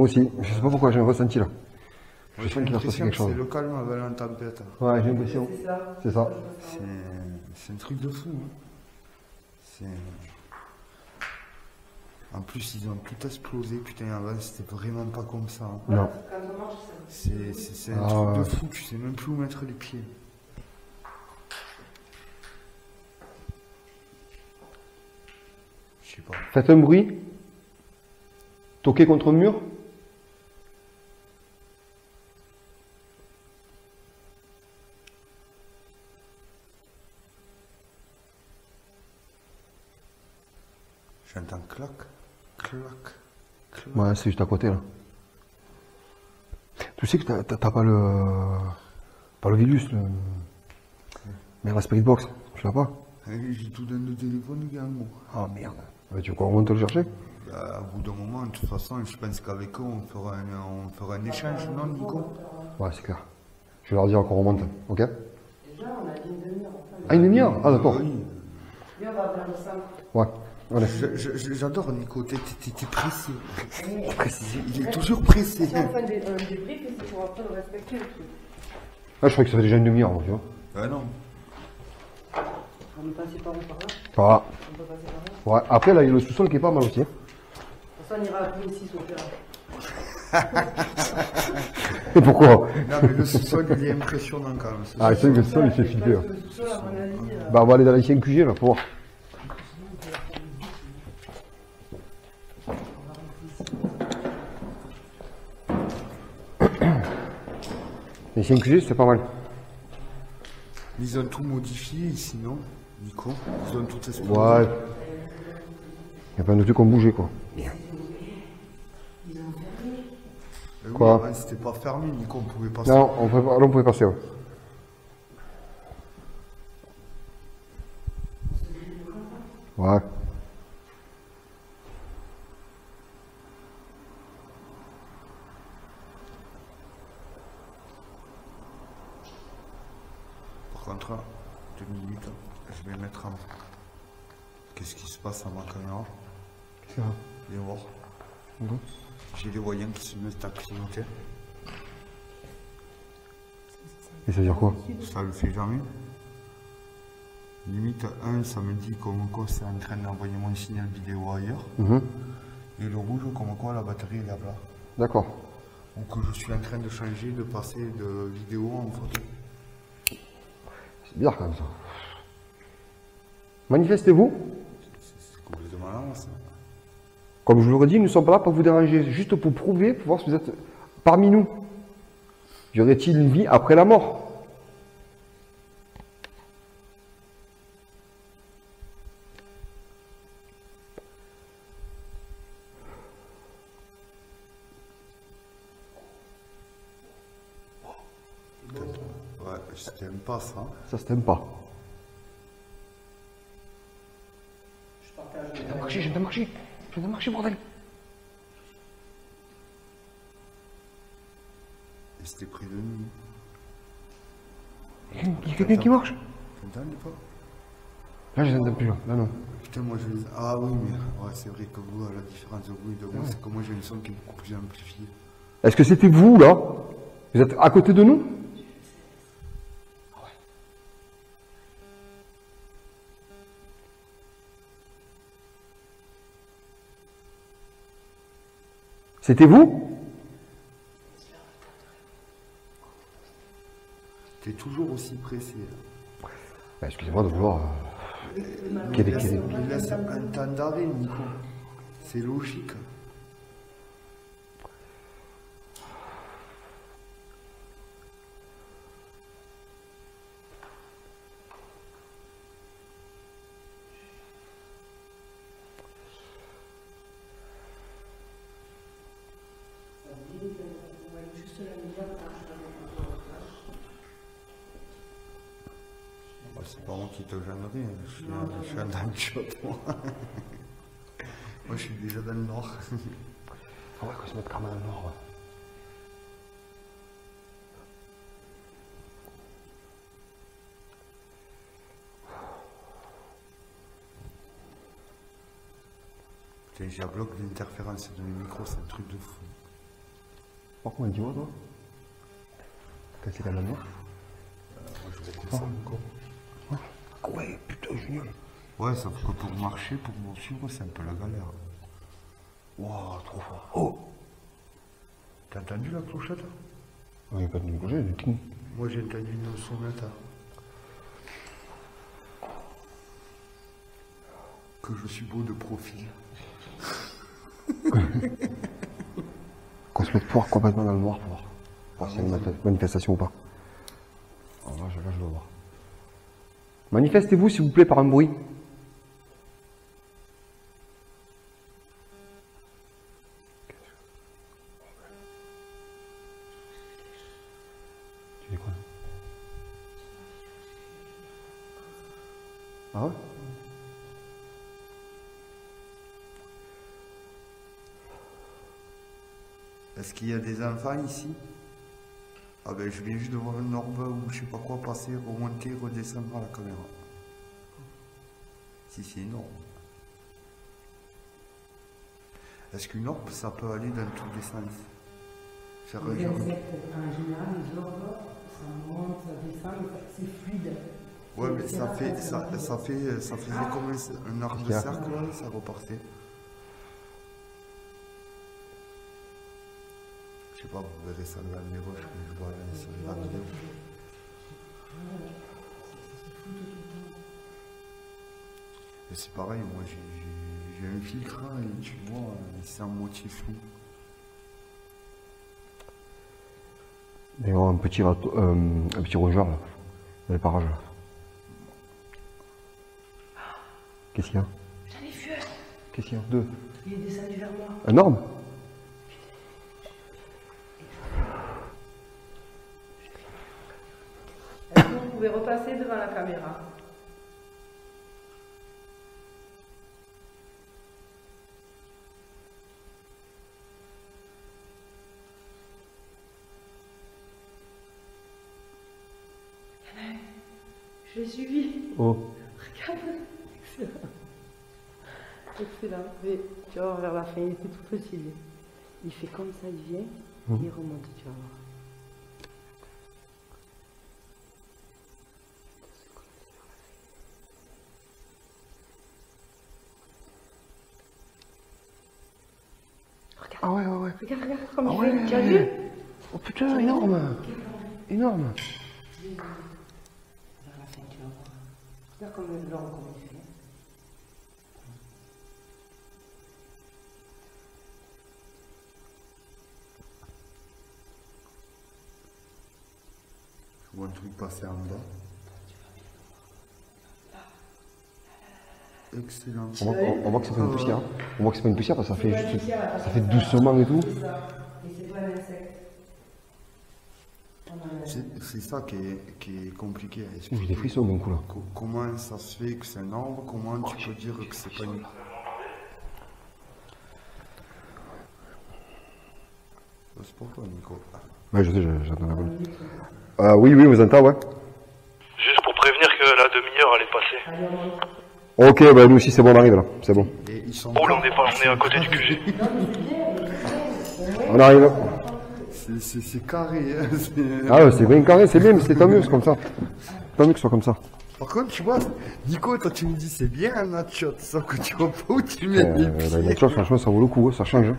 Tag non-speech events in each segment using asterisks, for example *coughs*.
Moi aussi, je sais pas pourquoi j'ai un ressenti là. Je J'ai sens qu'il va se passer l'impression quelque que chose. C'est le calme avant la tempête. Ouais, j'ai l'impression. C'est ça. C'est ça. C'est c'est un truc de fou. hein. En plus, ils ont tout explosé. Putain, avant, c'était vraiment pas comme ça. hein. Non. C'est un Ah, truc de fou. Tu sais même plus où mettre les pieds. Je sais pas. Faites un bruit. Toquez contre un mur. Clac, clac, clac. Ouais, c'est juste à côté là. Tu sais que t'as- pas le. Pas le virus, le. Mais la Spirit Box, tu l'as pas? Eh, J'ai tout dans le téléphone également. Ah merde. Tu veux qu'on remonte le chercher? Bah, à bout d'un moment, de toute façon, je pense qu'avec eux, on fera un, on fera un échange, non, Nico? Ouais, c'est clair. Je vais leur dire qu'on remonte, ok? Déjà, on a dit une demi-heure. Ah, une demi-heure? Ah, d'accord. Oui. Lui, on va vers le centre. Ouais, je- J'adore Nico, t'es- t'es t'es pressé. Il est toujours pressé. On fait un dé- un débrief, c'est pour après le respecter le truc. Ah, je croyais que ça fait déjà une demi-heure, moi, tu vois. Ah non. On est passé par où par là Ça va. On peut passer par là Ouais, après, là, il y a le sous-sol qui est pas mal aussi. hein. Toute façon, on ira après ici, au pire. *laughs* Et pourquoi Non, mais le sous-sol, il est impressionnant quand même. Ah, c'est que le sol, il fait flipper. le euh, Bah, on va aller dans l'ancien QG, là, pour voir. L'ancien QG, c'est pas mal. Ils ont tout modifié ici, non Nico? Ils ont tout explosé. Ouais. Il y a plein de trucs qui ont bougé, quoi. Eh oui, Quoi? avant, C'était pas fermé, Nico, on pouvait passer. Non, on pouvait, on pouvait passer, ouais. Ouais. Contre, deux minutes, je vais mettre en. Qu'est-ce qui se passe à ma caméra Qu'est-ce que Viens voir. Mhm. J'ai les voyants qui se mettent à clignoter. Et ça veut dire quoi Ça le fait jamais. Limite, un, ça me dit comme quoi c'est en train d'envoyer mon signal vidéo ailleurs. Mhm. Et le rouge, comme quoi la batterie est là-bas. D'accord. Donc que je suis en train de changer, de passer de vidéo en photo. C'est bizarre quand même ça. Manifestez-vous. C'est complètement ça. Comme je vous l'aurais dit, nous ne sommes pas là pour vous déranger, juste pour prouver, pour voir si vous êtes parmi nous. Y aurait-il une vie après la mort Ouais, je t'aime pas ça. Ça se t'aime pas. je partage. Je viens de marcher, je viens de marcher. Je viens de marcher, bordel. Et c'était près de nous. Il y a quelqu'un qui marche. T'entends pas Là, je n'entends plus. Là, là non. Putain, moi je les... Ah oui, mais ouais, c'est vrai que vous, à la différence de vous et de moi, c'est que moi j'ai une son qui est beaucoup plus amplifiée. Est-ce que c'était vous, là? Vous êtes à côté de nous? C'était vous T'es toujours aussi pressé. Bah, Excusez-moi de vouloir. euh, Quel est- quel est- il un d'arrêt, Nico. C'est logique. Bah, c'est pas moi qui te gênerai, hein. Je suis, dans le moi. moi, je suis déjà dans le nord. Ah ouais, qu'on se mette quand même dans le nord, ouais. J'ai un bloc d'interférence de mes micros, c'est un truc de fou. Par contre, dis-moi, toi? C'est la noire Moi, je ça, Nico. Ah ouais, putain, génial. Ouais, sauf que pour marcher, pour me suivre, c'est un peu la galère. Waouh, trop fort. Oh T'as entendu la clochette Il n'y a pas de j'ai du ting. Moi, j'ai entendu une sonate. Que je suis beau de profil. *laughs* Qu'on se mette pour complètement dans le noir pour voir, voir s'il y a une mani- manifestation ou pas. Alors là, je, là, je dois voir. Manifestez-vous, s'il vous plaît, par un bruit. Tu dis quoi Ah ouais Est-ce qu'il y a des enfants ici? Ben, je viens juste de voir un orbe ou je sais pas quoi passer, remonter, redescendre à la caméra. Si, c'est énorme. Est-ce qu'une orbe, ça peut aller dans tous les sens? Faire un Les genre- insectes, en général, les orbes, ça monte, ça descend, mais c'est fluide. Ouais, mais ça fait, ça, ça fait, ça faisait comme un, arc de cercle, ça repartait. Je sais pas, vous verrez ça dans la vidéo, je je vois la- sur la vidéo. Et c'est pareil, moi j'ai- un filtre hein, et tu vois, euh, c'est à moitié flou. Avoir un petit, râteau- euh, un petit rongeur là, dans les parages. Qu'est-ce qu'il y a? J'en ai vu un. Qu'est-ce qu'il y a? Deux. Il est descendu vers moi. Un pouvez repasser devant la caméra. Je l'ai suivi. Oh. Regarde. Excellent. Excellent. Mais tu vas voir vers la fin, il était tout petit. Il fait comme ça, il vient, il remonte, tu vas voir. Regarde, Ah ouais, ouais, ouais. Regarde, regarde comme Ah il ouais. fait. Tu as vu Oh putain, énorme Énorme. Regarde comme l'orbe comme il fait. Je vois un truc passer en bas. Excellent. on voit, on- on voit que c'est pas une poussière. hein. On voit que c'est pas une poussière parce que ça fait juste, ça fait doucement et tout. C'est ça. On qui est, qui est compliqué à J'ai expliquer. des frissons d'un coup là. Co- Comment ça se fait que c'est un arbre Comment tu peux dire que c'est pas une... C'est pour toi, Nico. Ouais, je sais, j'entends la bonne. Euh, oui, oui, vous entendez, ouais. Juste pour prévenir que la demi-heure elle est passée. Ok, bah nous aussi c'est bon, on arrive là. C'est bon. Et ils sont Oh là on est pas, on est à côté du *laughs* QG. On arrive. C'est- C'est c'est carré. hein, *laughs* c'est- Ah ouais, c'est bien carré, c'est bien, mais c'est tant mieux, c'est comme ça. Tant mieux que ce soit comme ça. Par contre, tu vois, Nico, toi tu me dis c'est bien un natchot, sauf que tu vois pas où tu mets Euh, les la pieds. franchement, ça vaut le coup, hein, ça change. hein.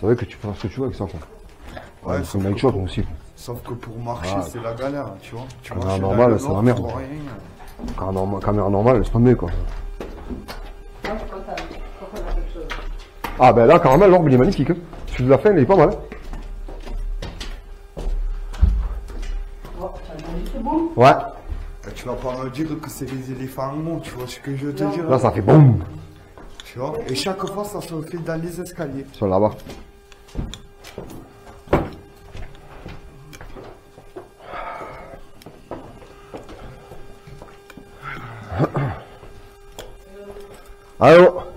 C'est vrai que tu peux faire ce que tu veux avec ça, quoi. Ouais, c'est sauf une aussi. Sauf que pour marcher, Ah. c'est la galère, tu vois. Tu Caméra marches dans normale, le c'est la merde. Caméra normale, caméra normale, laisse tomber, quoi. Ah ben là, carrément, l'orbe, il est magnifique. Hein. Celui de la fin, il est pas mal. hein. Oh, tu as entendu ce boum Ouais. Et tu vas pas me dire que c'est les éléphants morts, tu vois ce que je veux te dire Là, ça fait boum. Tu vois Et chaque fois, ça se fait dans les escaliers. Sur là-bas. Allô?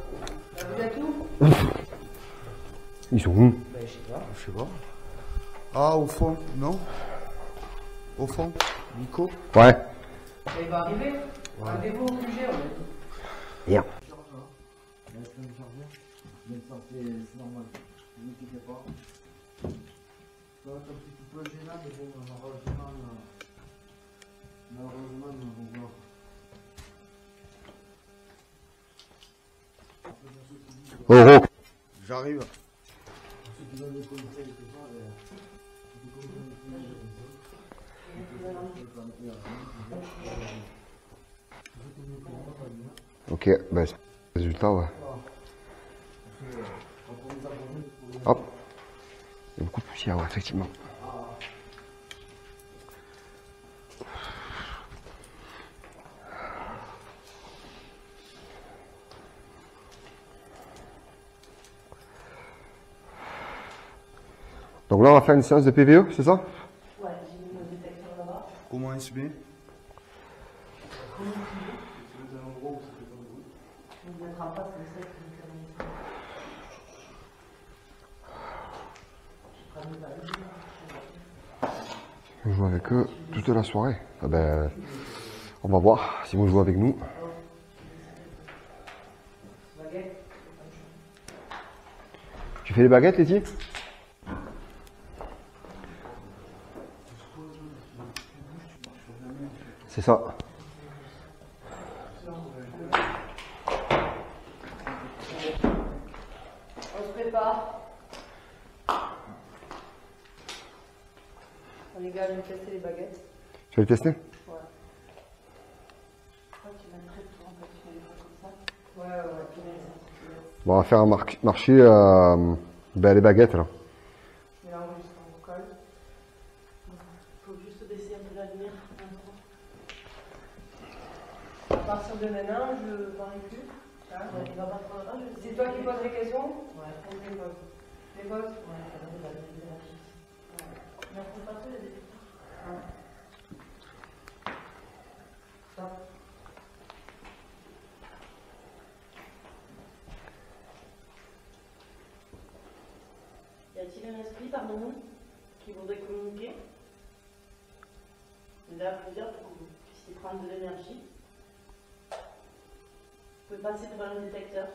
Ils sont où Ben, je sais pas. Je sais pas. Ah, au fond, non Au fond, Nico Ouais. Il va arriver. Rendez-vous au QG, on a dit. Merde. Mais ça, c'est c'est normal. Ne vous inquiétez pas. Ça va être un petit peu gênant, mais bon, malheureusement, malheureusement, on va voir. Euro. J'arrive. Ok, c'est- résultat, ouais. Hop. Il y a beaucoup de poussière, effectivement. Donc là, on va faire une séance de PVE, c'est ça? Ouais, j'ai mis le détecteur là-bas. Comment SB On ne mettra pas comme ça, comme ça. Je. On joue avec eux toute la soirée. Ah ben, on va voir si vont jouer avec nous. Tu fais les baguettes, Letty? C'est ça. On se prépare. Les gars, je vais tester les baguettes. Tu vas les tester? Ouais. Ouais, tu mettrais tout en fait, tu mets les pas comme ça. Ouais, ouais, ouais. Bon, on va faire un mar- marché euh, ben, les baguettes là. Tu mélanges jusqu'en colle. Il faut juste baisser un peu la lumière. un peu. À partir de maintenant, je parle plus. Hein, il va pas trop là, je- C'est toi qui poses les questions Ouais. On les pose. Les poses Ouais, ça va, il va les élargir. Ouais. Mais on peut pas tout les détecteurs. Ouais. Stop. Y a-t-il un esprit parmi nous qui voudrait communiquer Il y en a plusieurs pour que vous puissiez prendre de l'énergie. Vous pouvez passer devant le détecteur.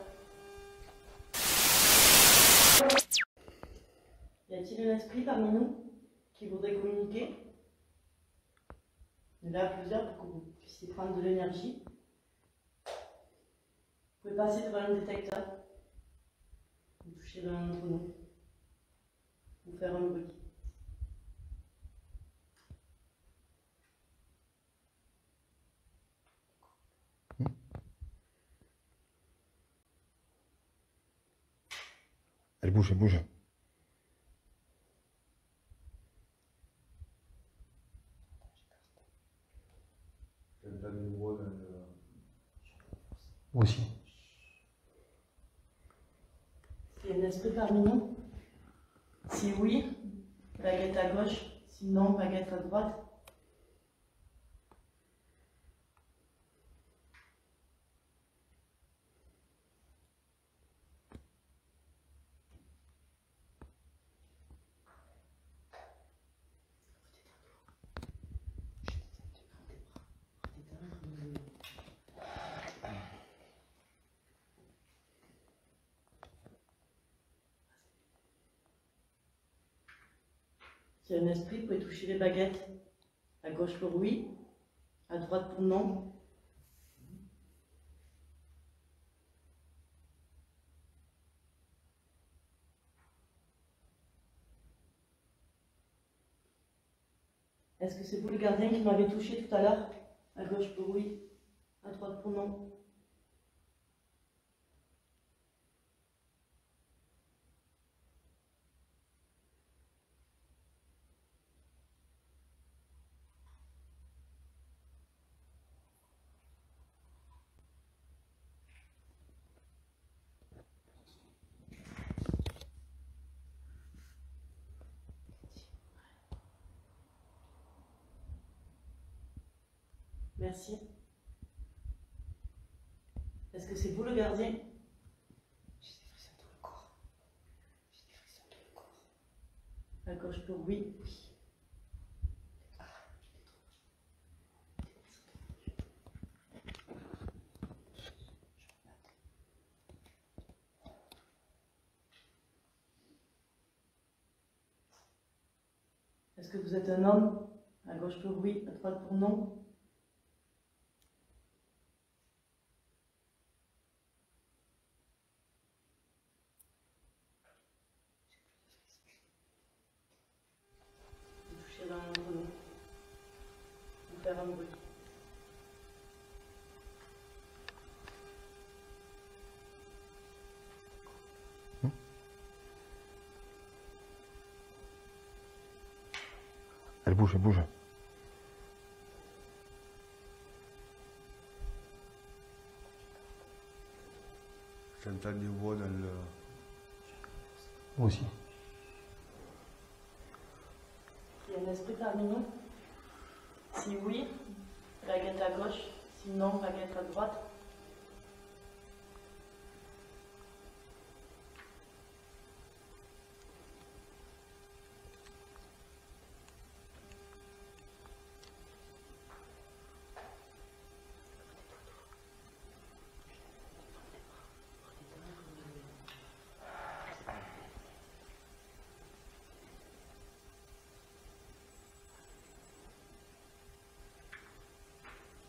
Y a-t-il un esprit parmi nous qui voudrait communiquer Il y en a plusieurs pour que vous puissiez prendre de l'énergie. Vous pouvez passer devant le détecteur. Vous touchez l'un d'entre nous. Vous faire un bruit. Elle bouge, bouge. Moi aussi. Il y a un esprit parmi nous Si oui, baguette à gauche. Sinon, baguette à droite. A un esprit, vous pouvez toucher les baguettes. À gauche pour oui, à droite pour non. Est-ce que c'est vous le gardien qui m'avez touché tout à l'heure? À gauche pour oui, à droite pour non. gardien. J'ai des frissons dans le corps. J'ai des frissons dans le corps. La gorge pour oui. Oui. Ah, je l'ai trouvé. Est-ce que vous êtes un homme? À gauche pour oui, à droite pour non Bruit. Elle bouge, elle bouge. J'entends des voix dans le. Moi aussi. Il y a un esprit parmi nous? Si oui, baguette à gauche. Sinon, baguette à droite.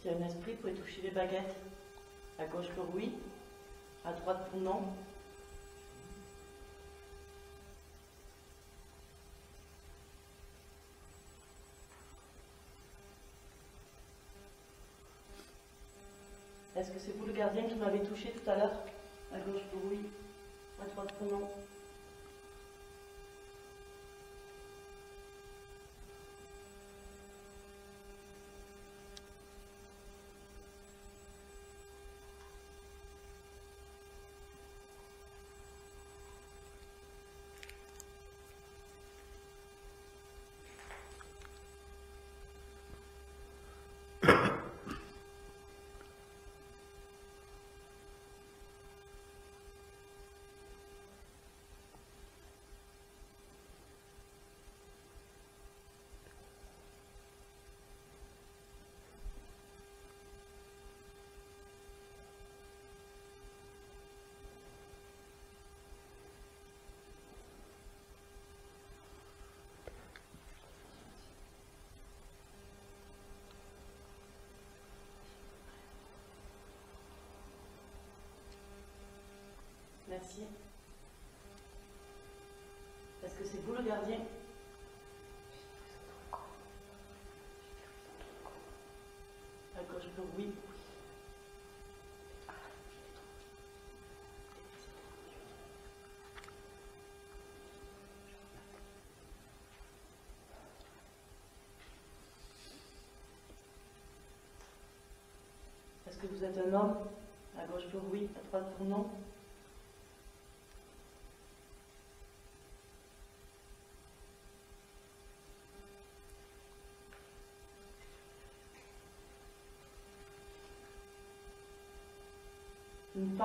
Un esprit, pouvez toucher les baguettes. À gauche pour oui, à droite pour non. Est-ce que c'est vous le gardien qui m'avez touché tout à l'heure? À gauche pour oui, à droite pour non. Merci. Est-ce que c'est vous le gardien À gauche pour oui. Est-ce que vous êtes un homme? À gauche pour oui, à droite pour non? C'est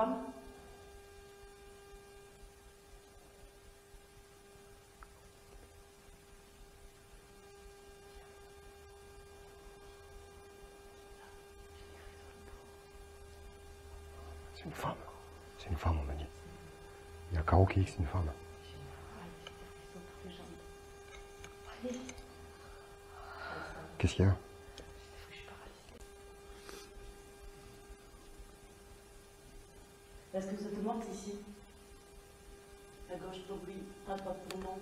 une femme. C'est une femme, on m'a dit. Il y a Caro qui dit que c'est une femme. Qu'est-ce qu'il y a Est-ce que vous êtes morte ici À gauche pour oui, à droite pour non.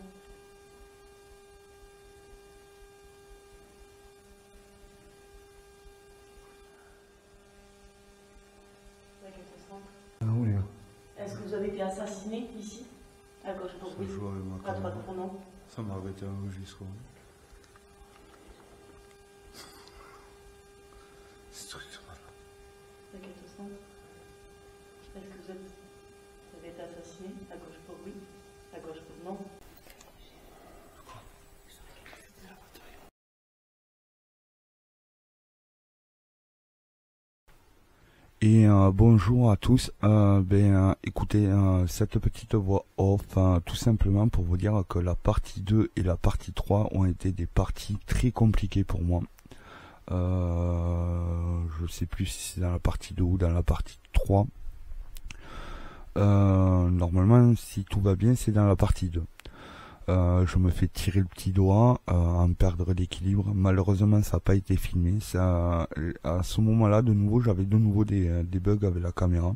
Un. Ah Est-ce que vous avez été assassiné ici? À gauche pour oui, à droite pour non. Ça m'a arrêté un registre. C'est truc, ça va là. Avec un centre. Est-ce que vous, êtes... Et euh, bonjour à tous. Euh, ben, euh, écoutez, cette petite voix off, tout simplement pour vous dire que la partie 2 et la partie 3 ont été des parties très compliquées pour moi. Je sais plus si c'est dans la partie 2 ou dans la partie 3. Euh, normalement, si tout va bien, c'est dans la partie 2. Euh, je me fais tirer le petit doigt, euh, en perdre l'équilibre. Malheureusement, ça n'a pas été filmé. Ça, à ce moment-là, de nouveau, j'avais de nouveau des, des bugs avec la caméra.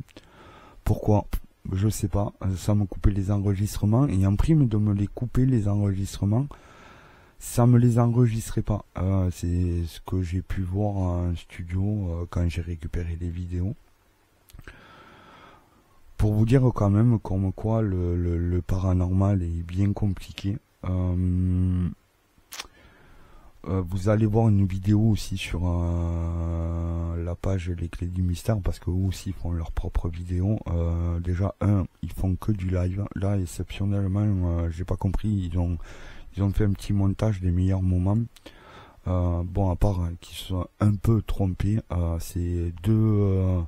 Pourquoi? Je sais pas. Ça me coupait les enregistrements et en prime de me les couper les enregistrements, ça me les enregistrait pas. Euh, c'est ce que j'ai pu voir en studio euh, quand j'ai récupéré les vidéos. Pour vous dire quand même comme quoi le, le, le paranormal est bien compliqué. Euh, euh, vous allez voir une vidéo aussi sur euh, la page Les Clés du Mystère parce que eux aussi font leur propre vidéo. Euh, déjà un, ils font que du live. Là exceptionnellement, euh, j'ai pas compris, ils ont ils ont fait un petit montage des meilleurs moments. Bon, à part qu'ils soient un peu trompés, c'est deux,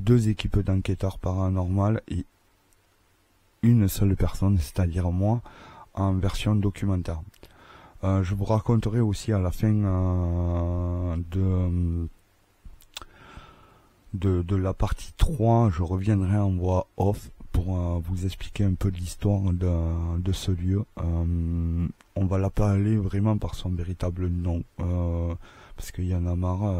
deux équipes d'enquêteurs paranormaux et une seule personne, c'est-à-dire moi, en version documentaire. Euh, je vous raconterai aussi à la fin euh, de, de, la partie 3, je reviendrai en voix off pour euh, vous expliquer un peu l'histoire de, de ce lieu. On va l'appeler vraiment par son véritable nom, parce qu'il y en a marre.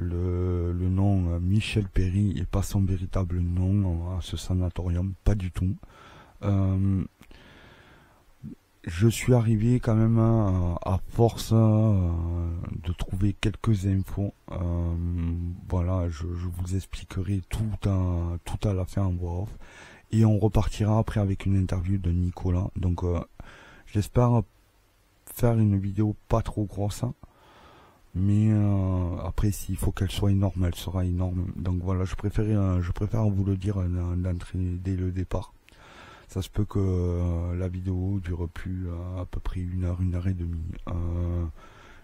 Le, nom euh, Michel Perry est pas son véritable nom à ce sanatorium, pas du tout. Euh, je suis arrivé quand même euh, à force euh, de trouver quelques infos. Euh, voilà, je, vous expliquerai tout à, tout à la fin en voix off. Et on repartira après avec une interview de Nicolas. Donc j'espère faire une vidéo pas trop grosse. hein. Mais euh, après, s'il faut qu'elle soit énorme, elle sera énorme. Donc voilà, je préfère, euh, je préfère vous le dire euh, dès le départ. Ça se peut que euh, la vidéo dure plus à peu près une heure, une heure et demie. Euh,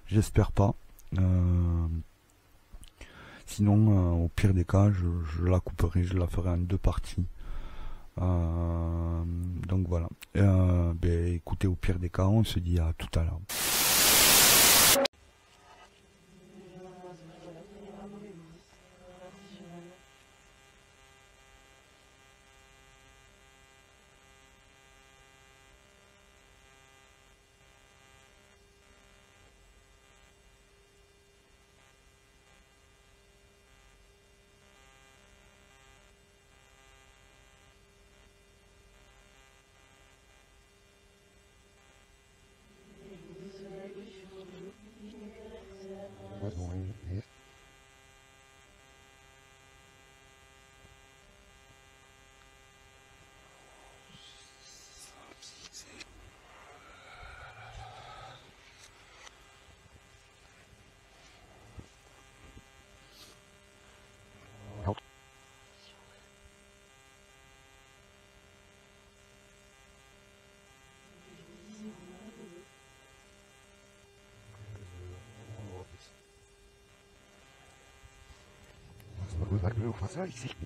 J'espère pas. Sinon, au pire des cas, je, la couperai, je la ferai en deux parties. Donc voilà. Ben, écoutez, au pire des cas, on se dit à tout à l'heure. gesagt, was soll ich sich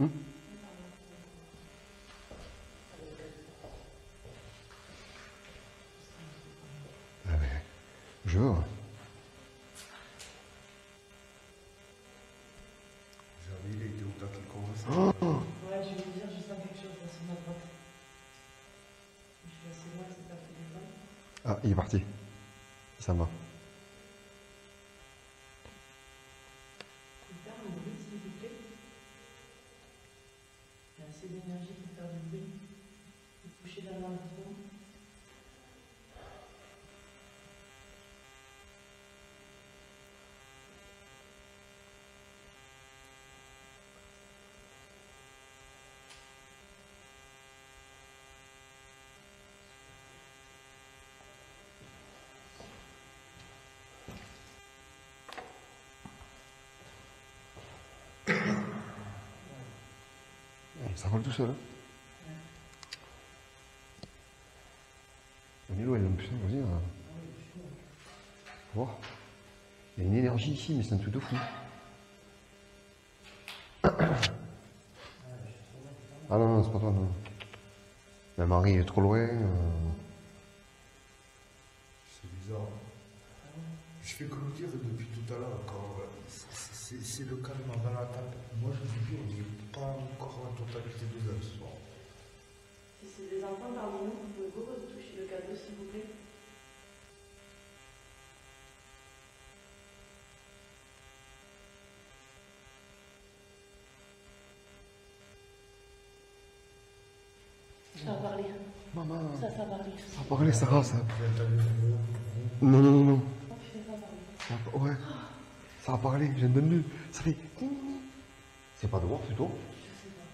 Ah ben, Je veux. hein. J'avais t'as qu'il commence Ouais, je vais dire, je sens quelque chose là sur ma droite. Je suis assez loin, c'est pas fait des balles. Ah, il est parti. Ça va. Faut faire un bruit, s'il vous plaît. Il y a assez d'énergie pour faire du bruit. Vous couchez derrière le fond. Ça vole tout seul. Hein. Elle est putain, vas-y. Hein. Il y a une énergie ici, mais c'est un truc de fou. Ah non, non, c'est pas toi, non. La Marie est trop loin. euh, C'est bizarre. Je fais que le dire depuis tout à l'heure, quand euh, c'est- le calme dans la table. Moi, je vous dis, on n'est pas encore en totalité de ce soir. Si c'est des enfants parmi nous, vous pouvez beaucoup toucher le cadeau, s'il vous plaît. Ça va parler. Maman, Ça, ça va parler. ça a parlé, Sarah, ça. Non, non, non, non. Ouais. Ça a parlé, j'ai entendu. Ça fait. C'est pas de voir plutôt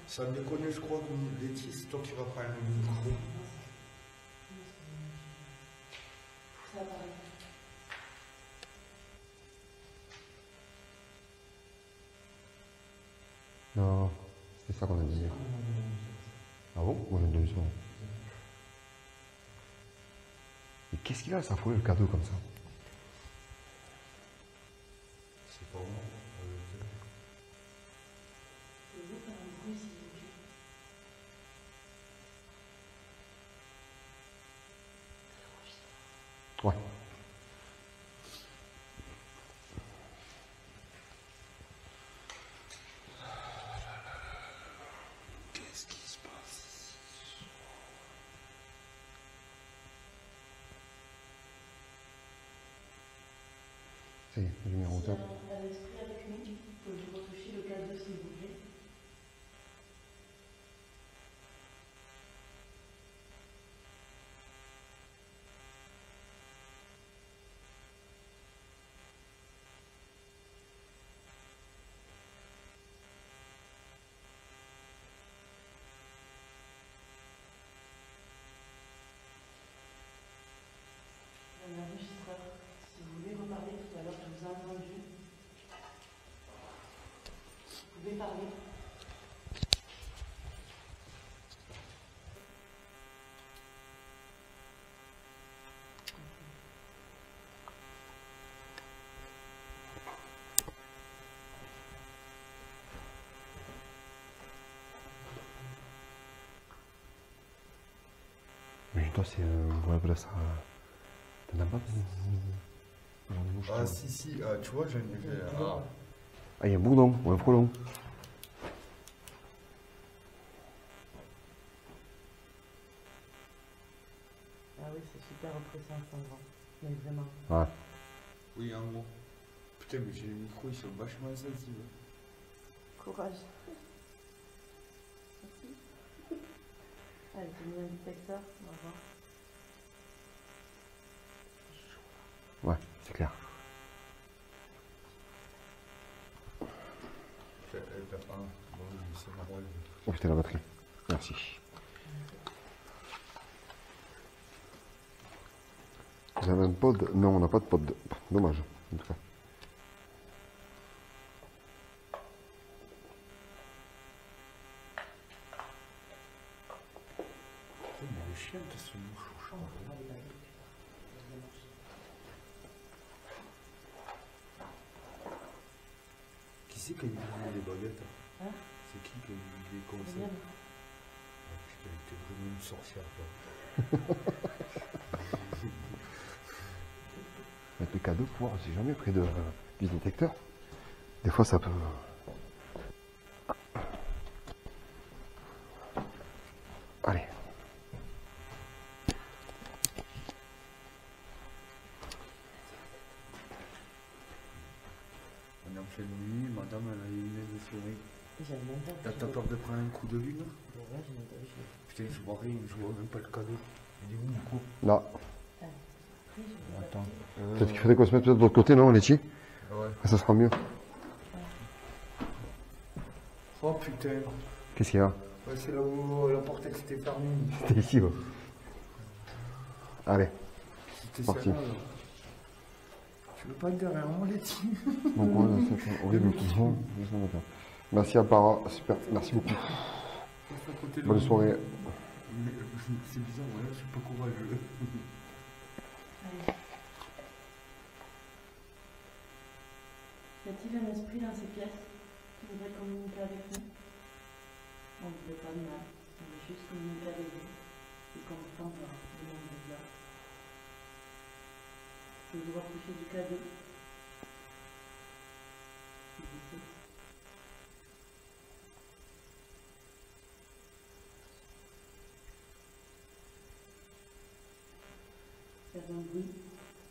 Ça déconne, je crois, que Letty, c'est toi qui vas prendre le micro. Ça va parler. Non, c'est ça qu'on a dit. Ah bon? Moi j'ai entendu ça. Mais qu'est-ce qu'il a ça fout le cadeau comme ça? Oui, le parler. Mais toi, c'est. Euh, ouais, voilà ça. T'en as pas J'en ai mouche, Ah, si, si, ah, tu vois, j'en ai fait. Ah. Ah, il y a un bourdon ou un frelon. Ah oui, c'est super oppressant. Mais vraiment. Ouais. Oui, en gros. Putain, mais j'ai le micro, ils sont vachement sensibles. Courage. Merci. Allez, j'ai mis un détecteur, on va voir. Ouais, c'est clair. Oh putain, la batterie. Merci. Non, on n'a pas de pod. Dommage. Putain, mais le chien, t'as ce mouchouchon. Qui c'est qui a mis les baguettes Hein C'est qui qui a mis les conseils Regarde. Ah, putain, t'es vraiment une sorcière, toi. Mettre le cadeau, pouvoir, on sait jamais, près de, du détecteur. Des fois, ça peut. Allez. On est en pleine nuit, madame, elle a une de. J'avais même pas T'as peur de prendre un coup de lune Ouais, j'ai vu. Putain, je vois rien, je vois même pas le cadeau. Il est où, du coup Là. Attends. Peut-être qu'il faudrait qu'on se mette peut-être de l'autre côté, non, Letty? Ouais. Ça sera mieux. Oh putain. Qu'est-ce qu'il y a Ouais, c'est là où la porte elle s'était fermée. *laughs* C'était ici, ouais. Allez. C'était Parti. là. Tu veux pas être derrière moi, Letty? Bon courage, c'est horrible tout ça. Merci à Para, super, merci beaucoup. Bonne soirée. Euh, C'est bizarre, ouais, je suis pas courageux. Y a-t-il un esprit dans ces pièces qui voudrait communiquer avec nous On ne veut pas de mal, on veut juste communiquer avec vous et comprendre le monde de là. Je vous du cadeau. Ici. Faire un bruit,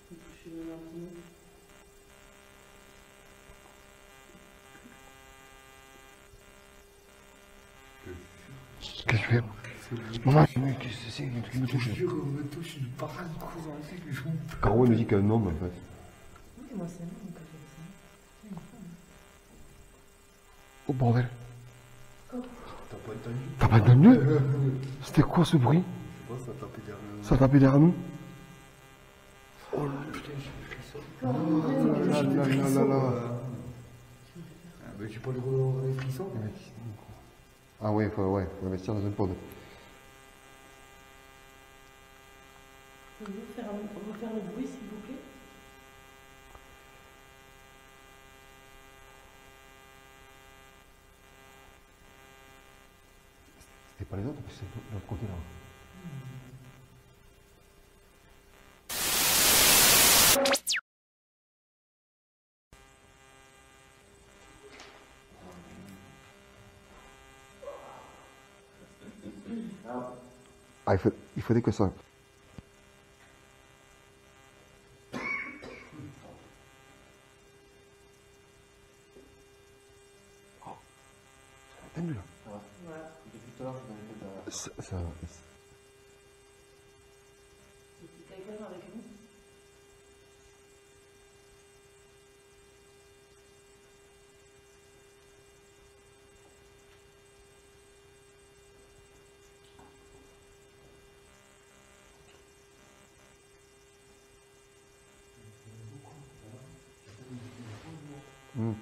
vous touchez le lentement. Qu'est-ce que tu fais Maman, Il qui me touche. Je te jure, on me touche une parade courant, je joue. Caro nous dit qu'un homme en fait. Oui, moi c'est un homme que j'ai ça. C'est une femme. Oh bordel. T'as pas entendu? T'as pas entendu? C'était quoi ce bruit? Je sais pas, ça tapait derrière nous. Ça tapait derrière nous? Ah, là là là là là. Ah, mais j'ai pas le des frissons. Ah ouais, faut, ouais, faut investir dans une pod. Pouvez-vous faire, un- refaire le bruit, s'il vous plaît? C'était pas les autres, c'est de l'autre côté là. Ah, il, faut, il faudrait que ça. Oh, ça a entendu là. Ça, ça, Y a quelqu'un avec nous Cours.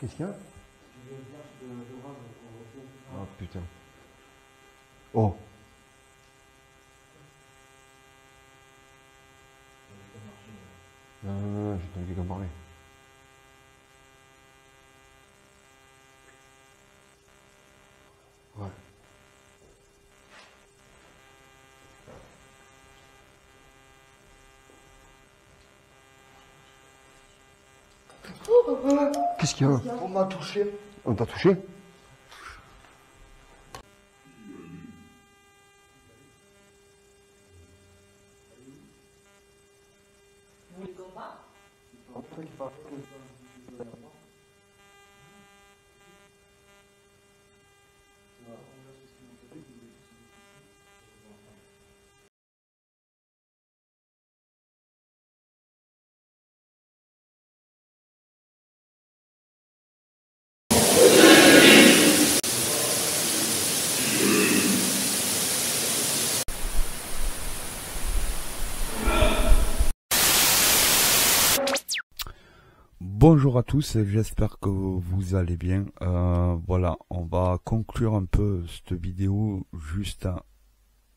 Qu'est-ce qu'il y a? Ah putain. Oh Non, non, non, j'ai entendu quelqu'un parler. Ouais. Qu'est-ce qu'il y a? On m'a touché. On t'a touché Vous voulez qu'on parte Bonjour à tous, j'espère que vous allez bien. Euh, voilà, on va conclure un peu cette vidéo juste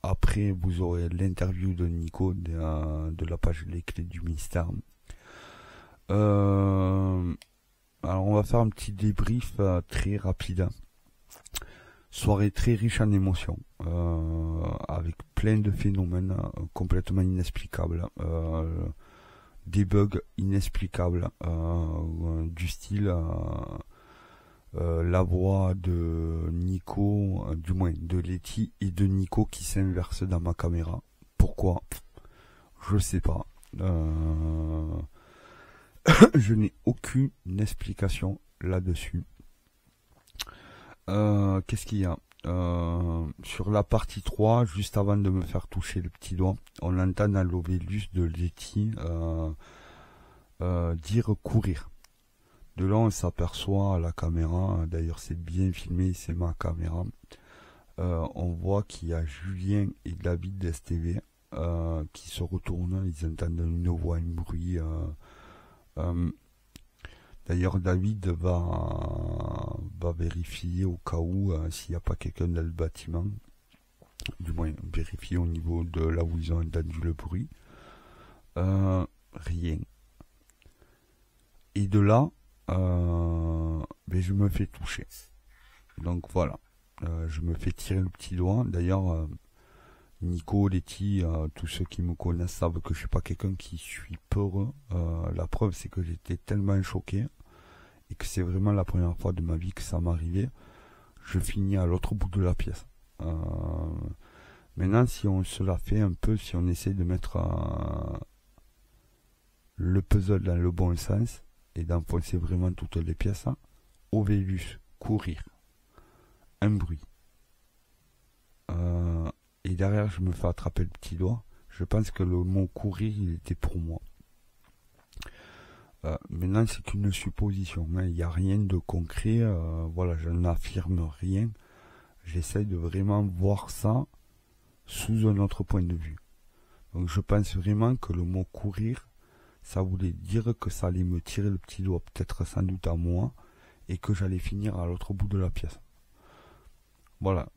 après. Vous aurez l'interview de Nico de, euh, la page Les Clés du Mystère. Euh, alors, on va faire un petit débrief très rapide. Soirée très riche en émotions, avec plein de phénomènes complètement inexplicables. Des bugs inexplicables euh, du style euh, euh, la voix de Nico, euh, du moins de Letty et de Nico qui s'inverse dans ma caméra. Pourquoi? Je sais pas. Euh, *coughs* je n'ai aucune explication là-dessus. Euh, Qu'est-ce qu'il y a? Euh, Sur la partie 3, juste avant de me faire toucher le petit doigt, on entend dans l'ovélus de Letty euh, euh, dire courir. De là, on s'aperçoit à la caméra, d'ailleurs c'est bien filmé, c'est ma caméra. On voit qu'il y a Julien et David d'STV qui se retournent, ils entendent une voix, un bruit. Euh, d'ailleurs, David va, va vérifier au cas où s'il n'y a pas quelqu'un dans le bâtiment. Du moins, vérifier au niveau de là où ils ont entendu le bruit. rien. Et de là, euh, ben, je me fais toucher. Donc voilà, euh, je me fais tirer le petit doigt. D'ailleurs, euh, Nico, Letty, tous ceux qui me connaissent savent que je suis pas quelqu'un qui suis peureux. la preuve, c'est que j'étais tellement choqué et que c'est vraiment la première fois de ma vie que ça m'arrivait. Je finis à l'autre bout de la pièce. maintenant, si on se la fait un peu, si on essaie de mettre le puzzle dans le bon sens, et d'enfoncer vraiment toutes les pièces. Ovellus, courir. Un bruit. Et derrière, je me fais attraper le petit doigt. Je pense que le mot courir, il était pour moi. Euh, maintenant, c'est qu'une supposition. Hein. Il n'y a rien de concret. Euh, voilà, je n'affirme rien. J'essaie de vraiment voir ça sous un autre point de vue. Donc, je pense vraiment que le mot courir, ça voulait dire que ça allait me tirer le petit doigt, peut-être sans doute à moi, et que j'allais finir à l'autre bout de la pièce. Voilà.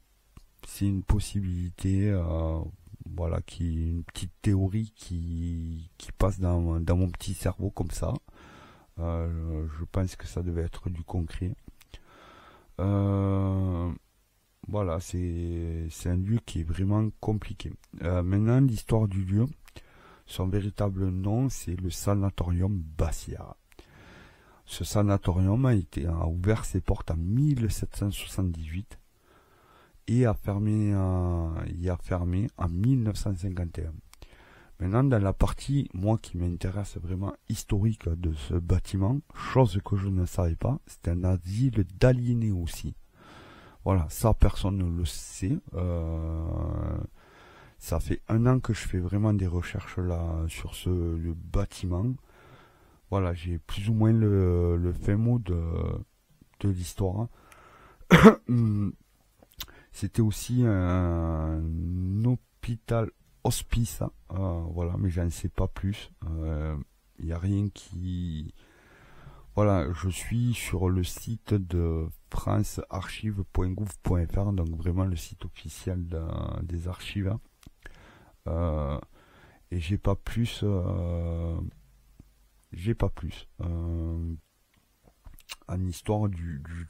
C'est une possibilité, euh, voilà, qui une petite théorie qui, qui passe dans, mon petit cerveau comme ça. Euh, je pense que ça devait être du concret. Euh, voilà, c'est un lieu qui est vraiment compliqué. maintenant, l'histoire du lieu. Son véritable nom, c'est le sanatorium Bassia. Ce sanatorium a, été, a ouvert ses portes en 1778 et a fermé, il a fermé en 1951. Maintenant, dans la partie, moi qui m'intéresse vraiment historique de ce bâtiment, chose que je ne savais pas, c'est un asile d'aliénés aussi. Voilà, ça personne ne le sait. Euh, ça fait un an que je fais vraiment des recherches là sur ce bâtiment. Voilà, j'ai plus ou moins le, le fin mot de, de l'histoire. *coughs* C'était aussi un, hôpital hospice, euh, voilà, mais j'en sais pas plus. Il euh, n'y a rien qui. Voilà, je suis sur le site de francearchive.gouv.fr, donc vraiment le site officiel des archives. Euh, et j'ai pas plus. Euh, j'ai pas plus. En histoire du, du,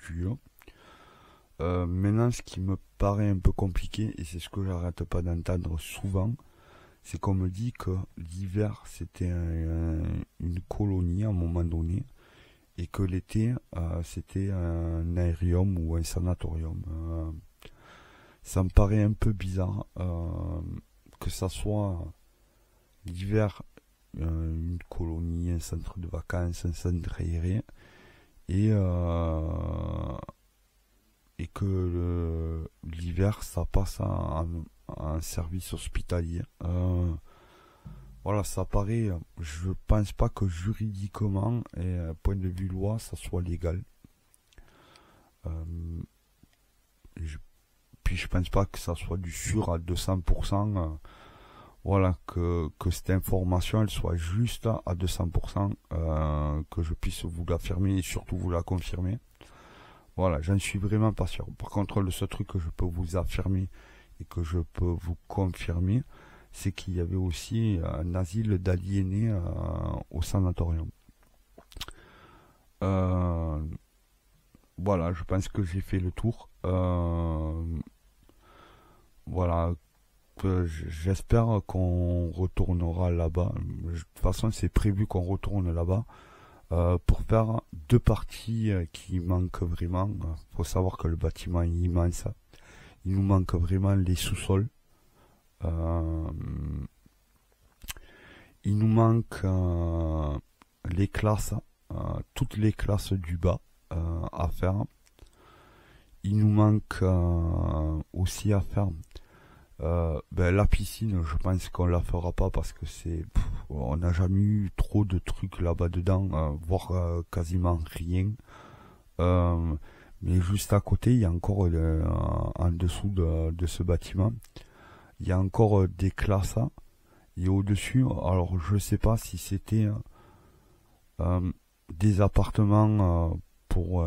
maintenant, ce qui me paraît un peu compliqué, et c'est ce que j'arrête pas d'entendre souvent, c'est qu'on me dit que l'hiver c'était une colonie à un moment donné, et que l'été c'était un aérium ou un sanatorium. ça me paraît un peu bizarre que ça soit l'hiver, euh, une colonie, un centre de vacances, un centre aérien, et, euh, et que l'hiver, ça passe en, un service hospitalier. Euh, voilà, ça paraît, je pense pas que juridiquement, et point de vue loi, ça soit légal. puis je pense pas que ça soit du sûr à 200% voilà, que, cette information elle soit juste à 200%, euh, que je puisse vous l'affirmer et surtout vous la confirmer. Voilà, j'en suis vraiment pas sûr. Par contre, le seul truc que je peux vous affirmer et que je peux vous confirmer, c'est qu'il y avait aussi un asile d'aliénés euh, au sanatorium. Euh, voilà, je pense que j'ai fait le tour. voilà, j'espère qu'on retournera là-bas. De toute façon, c'est prévu qu'on retourne là-bas euh, pour faire deux parties euh, qui manquent vraiment. Il faut savoir que le bâtiment est immense. Il nous manque vraiment les sous-sols. Euh, il nous manque les classes, toutes les classes du bas à faire. Il nous manque aussi à faire Euh, ben, la piscine, je pense qu'on la fera pas parce que c'est, on n'a jamais eu trop de trucs là-bas dedans, euh, voire euh, quasiment rien. mais juste à côté, il y a encore en dessous de, de, ce bâtiment, il y a encore des classes. Et au-dessus, alors je sais pas si c'était des appartements pour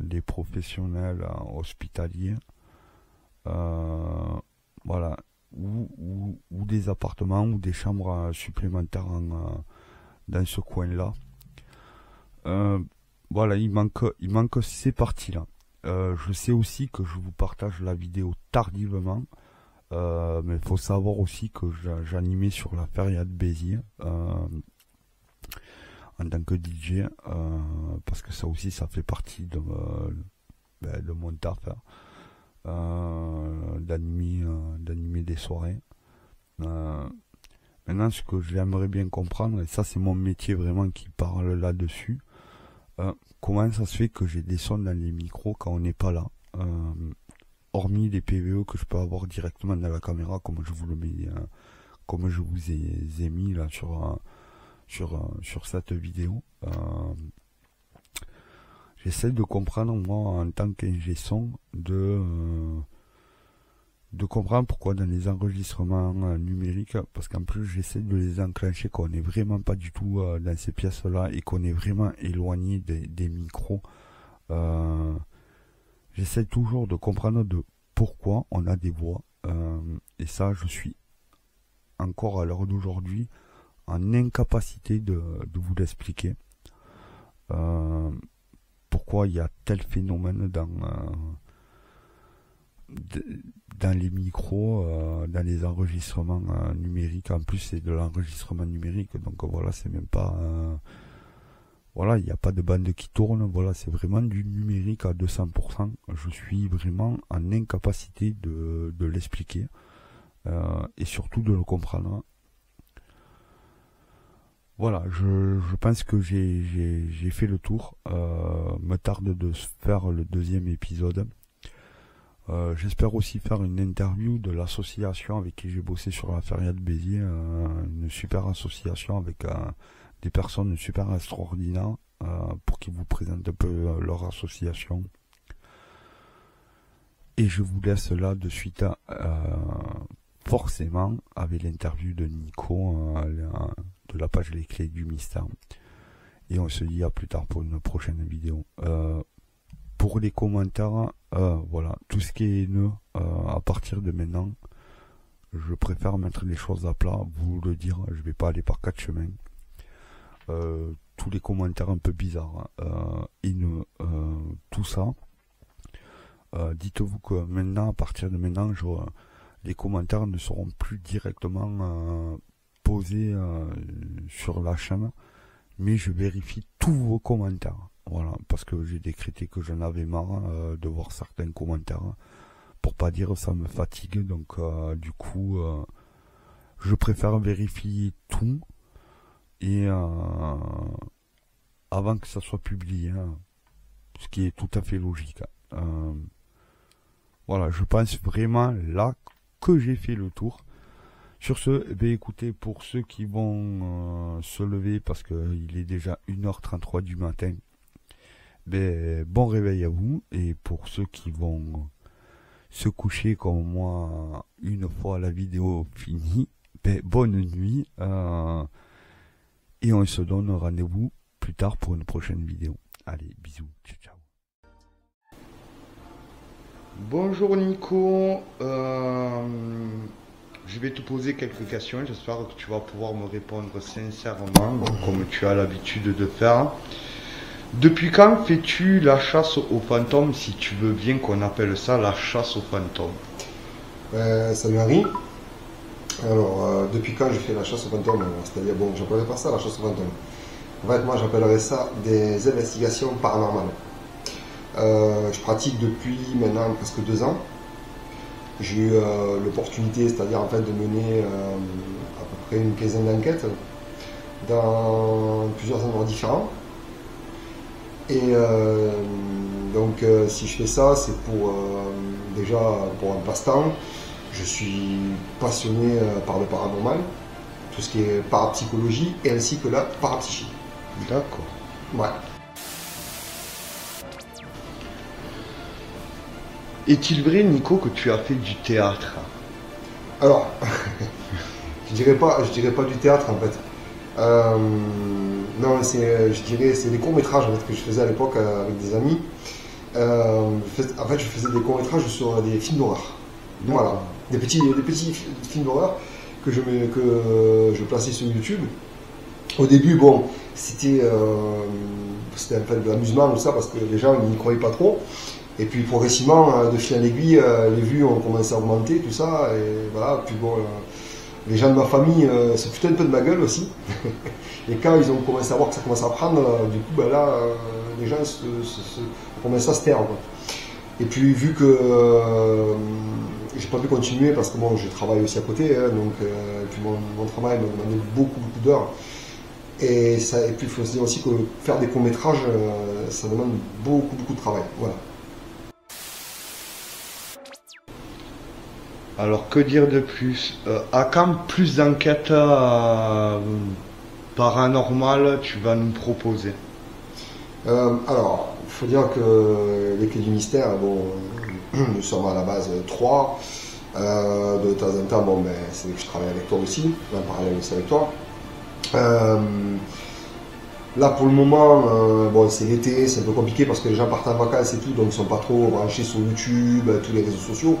les professionnels hospitaliers. Euh, voilà, ou, des appartements ou des chambres euh, supplémentaires euh, dans ce coin-là. Euh, voilà, il manque, il manque ces parties-là. je sais aussi que je vous partage la vidéo tardivement, mais il faut savoir aussi que j'animais sur la période Béziers en tant que DJ, parce que ça aussi, ça fait partie de, ben, de mon taf. Hein. Euh, d'animer euh, d'animer des soirées. Euh, maintenant, ce que j'aimerais bien comprendre, et ça c'est mon métier vraiment qui parle là-dessus, comment ça se fait que j'ai des sons dans les micros quand on n'est pas là? Hormis les PVE que je peux avoir directement dans la caméra comme je vous le mets comme je vous ai, mis là sur sur sur cette vidéo j'essaie de comprendre moi en tant qu'ingé son de euh, de comprendre pourquoi dans les enregistrements euh, numériques parce qu'en plus j'essaie de les enclencher qu'on n'est vraiment pas du tout euh, dans ces pièces là et qu'on est vraiment éloigné des, micros j'essaie toujours de comprendre de pourquoi on a des voix et ça je suis encore à l'heure d'aujourd'hui en incapacité de, de vous l'expliquer pourquoi il y a tel phénomène dans, euh, dans les micros, euh, dans les enregistrements euh, numériques. En plus, c'est de l'enregistrement numérique, donc voilà, c'est même pas. voilà, il n'y a pas de bande qui tourne, voilà, c'est vraiment du numérique à 200%. Je suis vraiment en incapacité de, de l'expliquer et surtout de le comprendre. Voilà, je, pense que j'ai fait le tour. Euh, me tarde de faire le deuxième épisode. Euh, j'espère aussi faire une interview de l'association avec qui j'ai bossé sur la feria de Béziers, euh, une super association avec des personnes super extraordinaires pour qu'ils vous présentent un peu leur association. Et je vous laisse là de suite forcément avec l'interview de Nico de la page Les Clés du Mystère. Et on se dit à plus tard pour une prochaine vidéo. Euh, pour les commentaires, euh, voilà, tout ce qui est haineux, euh, à partir de maintenant, je préfère mettre les choses à plat, vous le dire, je vais pas aller par quatre chemins. tous les commentaires un peu bizarres, haineux, tout ça. Dites-vous que maintenant, à partir de maintenant, les commentaires ne seront plus directement posé euh, sur la chaîne, mais je vérifie tous vos commentaires. Voilà, parce que j'ai décrété que j'en avais marre euh, de voir certains commentaires. Pour pas dire ça me fatigue, donc euh, du coup, je préfère vérifier tout et avant que ça soit publié, hein, ce qui est tout à fait logique. voilà, je pense vraiment là que j'ai fait le tour. Sur ce, bien, écoutez, pour ceux qui vont euh, se lever parce qu'il est déjà 1h33 du matin, ben, bon réveil à vous. Et pour ceux qui vont se coucher comme moi une fois la vidéo finie, ben, bonne nuit. Euh, et on se donne rendez-vous plus tard pour une prochaine vidéo. Allez, bisous, ciao, ciao. Bonjour Nico. Euh, je vais te poser quelques questions. J'espère que tu vas pouvoir me répondre sincèrement, comme tu as l'habitude de faire. Depuis quand fais-tu la chasse aux fantômes, si tu veux bien qu'on appelle ça la chasse aux fantômes? Euh, Salut Harry. Alors, euh, depuis quand je fais la chasse aux fantômes? C'est-à-dire, bon, j'appellerais pas ça la chasse aux fantômes. En fait, moi, j'appellerais ça des investigations paranormales. Euh, je pratique depuis maintenant presque deux ans. J'ai eu euh, l'opportunité, c'est-à-dire en fait de mener euh, à peu près une quinzaine d'enquêtes dans plusieurs endroits différents. Et donc si je fais ça, c'est pour déjà pour un passe-temps Je suis passionné par le paranormal, tout ce qui est parapsychologie et ainsi que la parapsychie. D'accord. Ouais. Est-il vrai, Nico, que tu as fait du théâtre? Alors, *laughs* je dirais pas, je dirais pas du théâtre en fait. Euh, non, c'est, je dirais, c'est des courts métrages en fait, que je faisais à l'époque euh, avec des amis. Euh, en fait, je faisais des courts métrages sur des films d'horreur. Voilà, des petits, des petits fi- films d'horreur que je que je plaçais sur YouTube. Au début, bon, c'était, euh, c'était un peu de l'amusement tout ça parce que les gens n'y croyaient pas trop. Et puis progressivement, euh, de fil en aiguille, euh, les vues ont commencé à augmenter, tout ça. Et voilà, puis bon, euh, les gens de ma famille se foutaient un peu de ma gueule aussi. *laughs* et quand ils ont commencé à voir que ça commençait à prendre, du coup, ben là, les gens se, à se taire. Et puis vu que euh, j'ai pas pu continuer parce que bon, je travaille aussi à côté, hein, donc mon, travail me demandait beaucoup, beaucoup d'heures. Et, puis il faut se dire aussi que faire des courts-métrages, euh, ça demande beaucoup, beaucoup de travail. Voilà. Alors, que dire de plus? Euh, À quand plus d'enquêtes euh, paranormales tu vas nous proposer? Euh, alors, il faut dire que les clés du mystère, bon, *clears throat* nous sommes à la base trois. Euh, de temps en temps, bon, ben, c'est que je travaille avec toi aussi, en parallèle aussi avec toi. Là, pour le moment, bon, c'est l'été, c'est un peu compliqué parce que les gens partent en vacances et tout, donc ils sont pas trop branchés sur YouTube, tous les réseaux sociaux.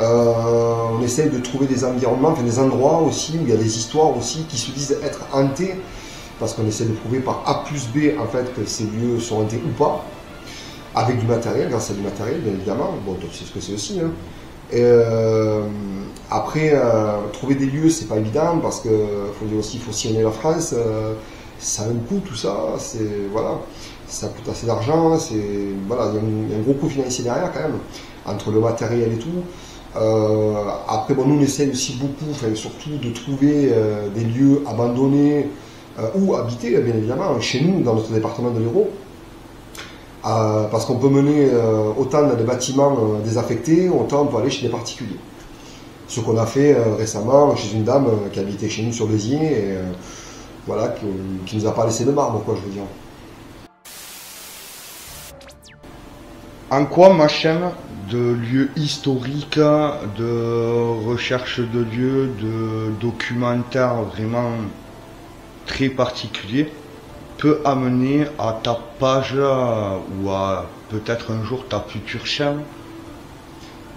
Euh, on essaye de trouver des environnements, des endroits aussi où il y a des histoires aussi qui se disent être hantés parce qu'on essaie de prouver par A plus B en fait que ces lieux sont hantés ou pas, avec du matériel, grâce à du matériel bien évidemment, bon c'est ce que c'est aussi. Hein. Euh, après, euh, trouver des lieux c'est pas évident parce que faut dire aussi, faut sillonner la France, ça a un coût tout ça, voilà, ça coûte assez d'argent, il y, y a un gros coût financier derrière quand même, entre le matériel et tout. Euh, après, bon, nous on essaie aussi beaucoup, surtout de trouver euh, des lieux abandonnés euh, ou habités, bien évidemment, chez nous, dans notre département de l'Hérault. Parce qu'on peut mener autant dans des bâtiments désaffectés, autant on peut aller chez des particuliers. Ce qu'on a fait récemment chez une dame qui habitait chez nous sur Béziers et voilà, qui, qui nous a pas laissé de marbre, quoi, je veux dire. En quoi ma chaîne de lieux historiques, de recherche de lieux, de documentaires vraiment très particuliers peut amener à ta page ou à peut-être un jour ta future chaîne?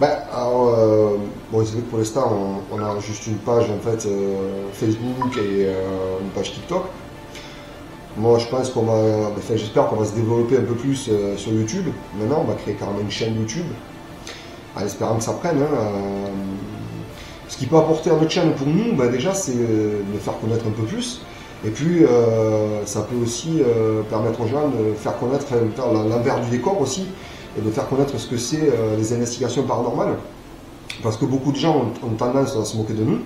Ben, alors, euh, bon, c'est vrai que pour l'instant, on, a juste une page en fait euh, Facebook et euh, une page TikTok. Moi, je pense qu'on va, j'espère qu'on va se développer un peu plus sur YouTube. Maintenant, on va créer carrément une chaîne YouTube, en espérant que ça prenne. hein, euh, ce qui peut apporter à notre chaîne pour nous, ben, déjà, c'est euh, de faire connaître un peu plus. Et puis, euh, ça peut aussi permettre aux gens de faire connaître l'envers du décor aussi, et de faire connaître ce que c'est les investigations paranormales. Parce que beaucoup de gens ont, tendance à se moquer de nous,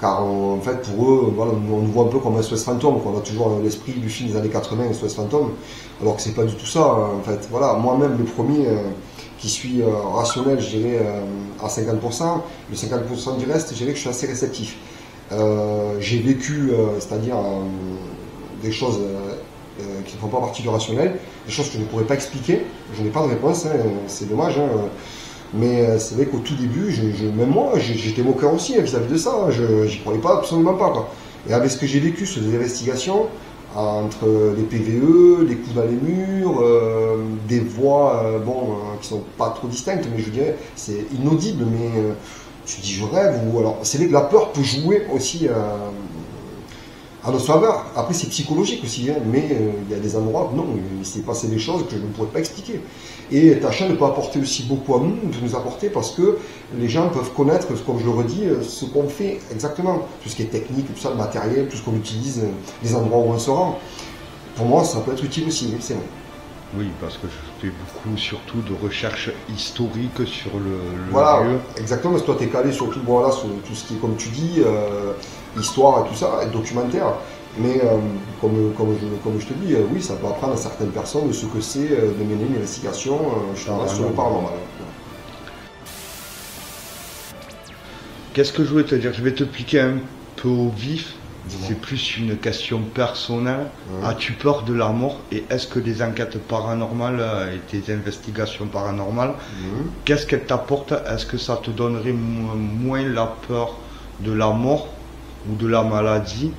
car en fait pour eux, voilà, on nous voit un peu comme un SOS fantôme, qu'on a toujours l'esprit du film des années 80, un SOS fantôme, alors que c'est pas du tout ça. hein, En fait, voilà, moi-même le premier qui suis euh, rationnel, je dirais euh, à 50%, le 50% du reste, je dirais que je suis assez réceptif. Euh, J'ai vécu, c'est-à-dire des choses qui ne font pas partie du rationnel, des choses que je ne pourrais pas expliquer. Je n'ai pas de réponse, hein, c'est dommage. hein. Mais c'est vrai qu'au tout début, même moi, j'étais moqueur aussi hein, vis-à-vis de ça. Je n'y croyais pas, absolument pas. Quoi. Et avec ce que j'ai vécu sur des investigations, entre les PVE, les coups dans les murs, euh, des voix euh, bon, euh, qui sont pas trop distinctes, mais je dirais c'est inaudible, mais euh, tu dis je rêve. Ou alors c'est vrai que la peur peut jouer aussi à notre faveur. Après c'est psychologique aussi, hein, mais euh, il y a des endroits où non, il s'est passé des choses que je ne pourrais pas expliquer. Et ta chaîne peut apporter aussi beaucoup à nous, peut nous apporter parce que les gens peuvent connaître, comme je le redis, euh, ce qu'on fait exactement. Tout ce qui est technique, tout ça, le matériel, tout ce qu'on utilise, euh, les endroits où on se rend. Pour moi, ça peut être utile aussi, c'est vrai. Oui, parce que je fais beaucoup surtout de recherches historiques sur le, le Voilà, lieu. exactement, parce que toi, tu es calé sur tout, voilà, sur tout ce qui est, comme tu dis, euh, histoire et tout ça, et documentaire. Mais euh, comme, comme, je, comme je te dis, euh, oui, ça peut apprendre à certaines personnes ce que c'est euh, de mener une investigation Ah, sur le paranormal. Qu'est-ce que je voulais te dire? Je vais te piquer un peu au vif. C'est plus une question personnelle. As-tu peur de la mort? Et est-ce que les enquêtes paranormales et tes investigations paranormales, Mhm. qu'est-ce qu'elles t'apportent? Est-ce que ça te donnerait mo- moins la peur de la mort ou de la maladie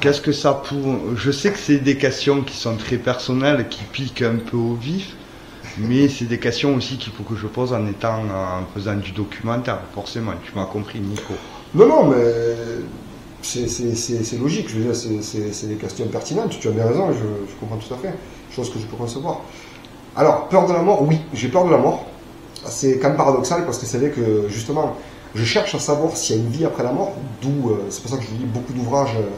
Qu'est-ce que ça pour Je sais que c'est des questions qui sont très personnelles, qui piquent un peu au vif, mais c'est des questions aussi qu'il faut que je pose en étant en faisant du documentaire. Forcément, tu m'as compris, Nico. Non, non, mais c'est- logique, je veux c'est des questions pertinentes, tu as bien raison, je, je comprends tout à fait, chose que je peux concevoir. Alors, peur de la mort, oui, j'ai peur de la mort. C'est quand même paradoxal parce que c'est vrai que justement, je cherche à savoir s'il y a une vie après la mort, d'où, euh, c'est pour ça que je lis beaucoup d'ouvrages euh,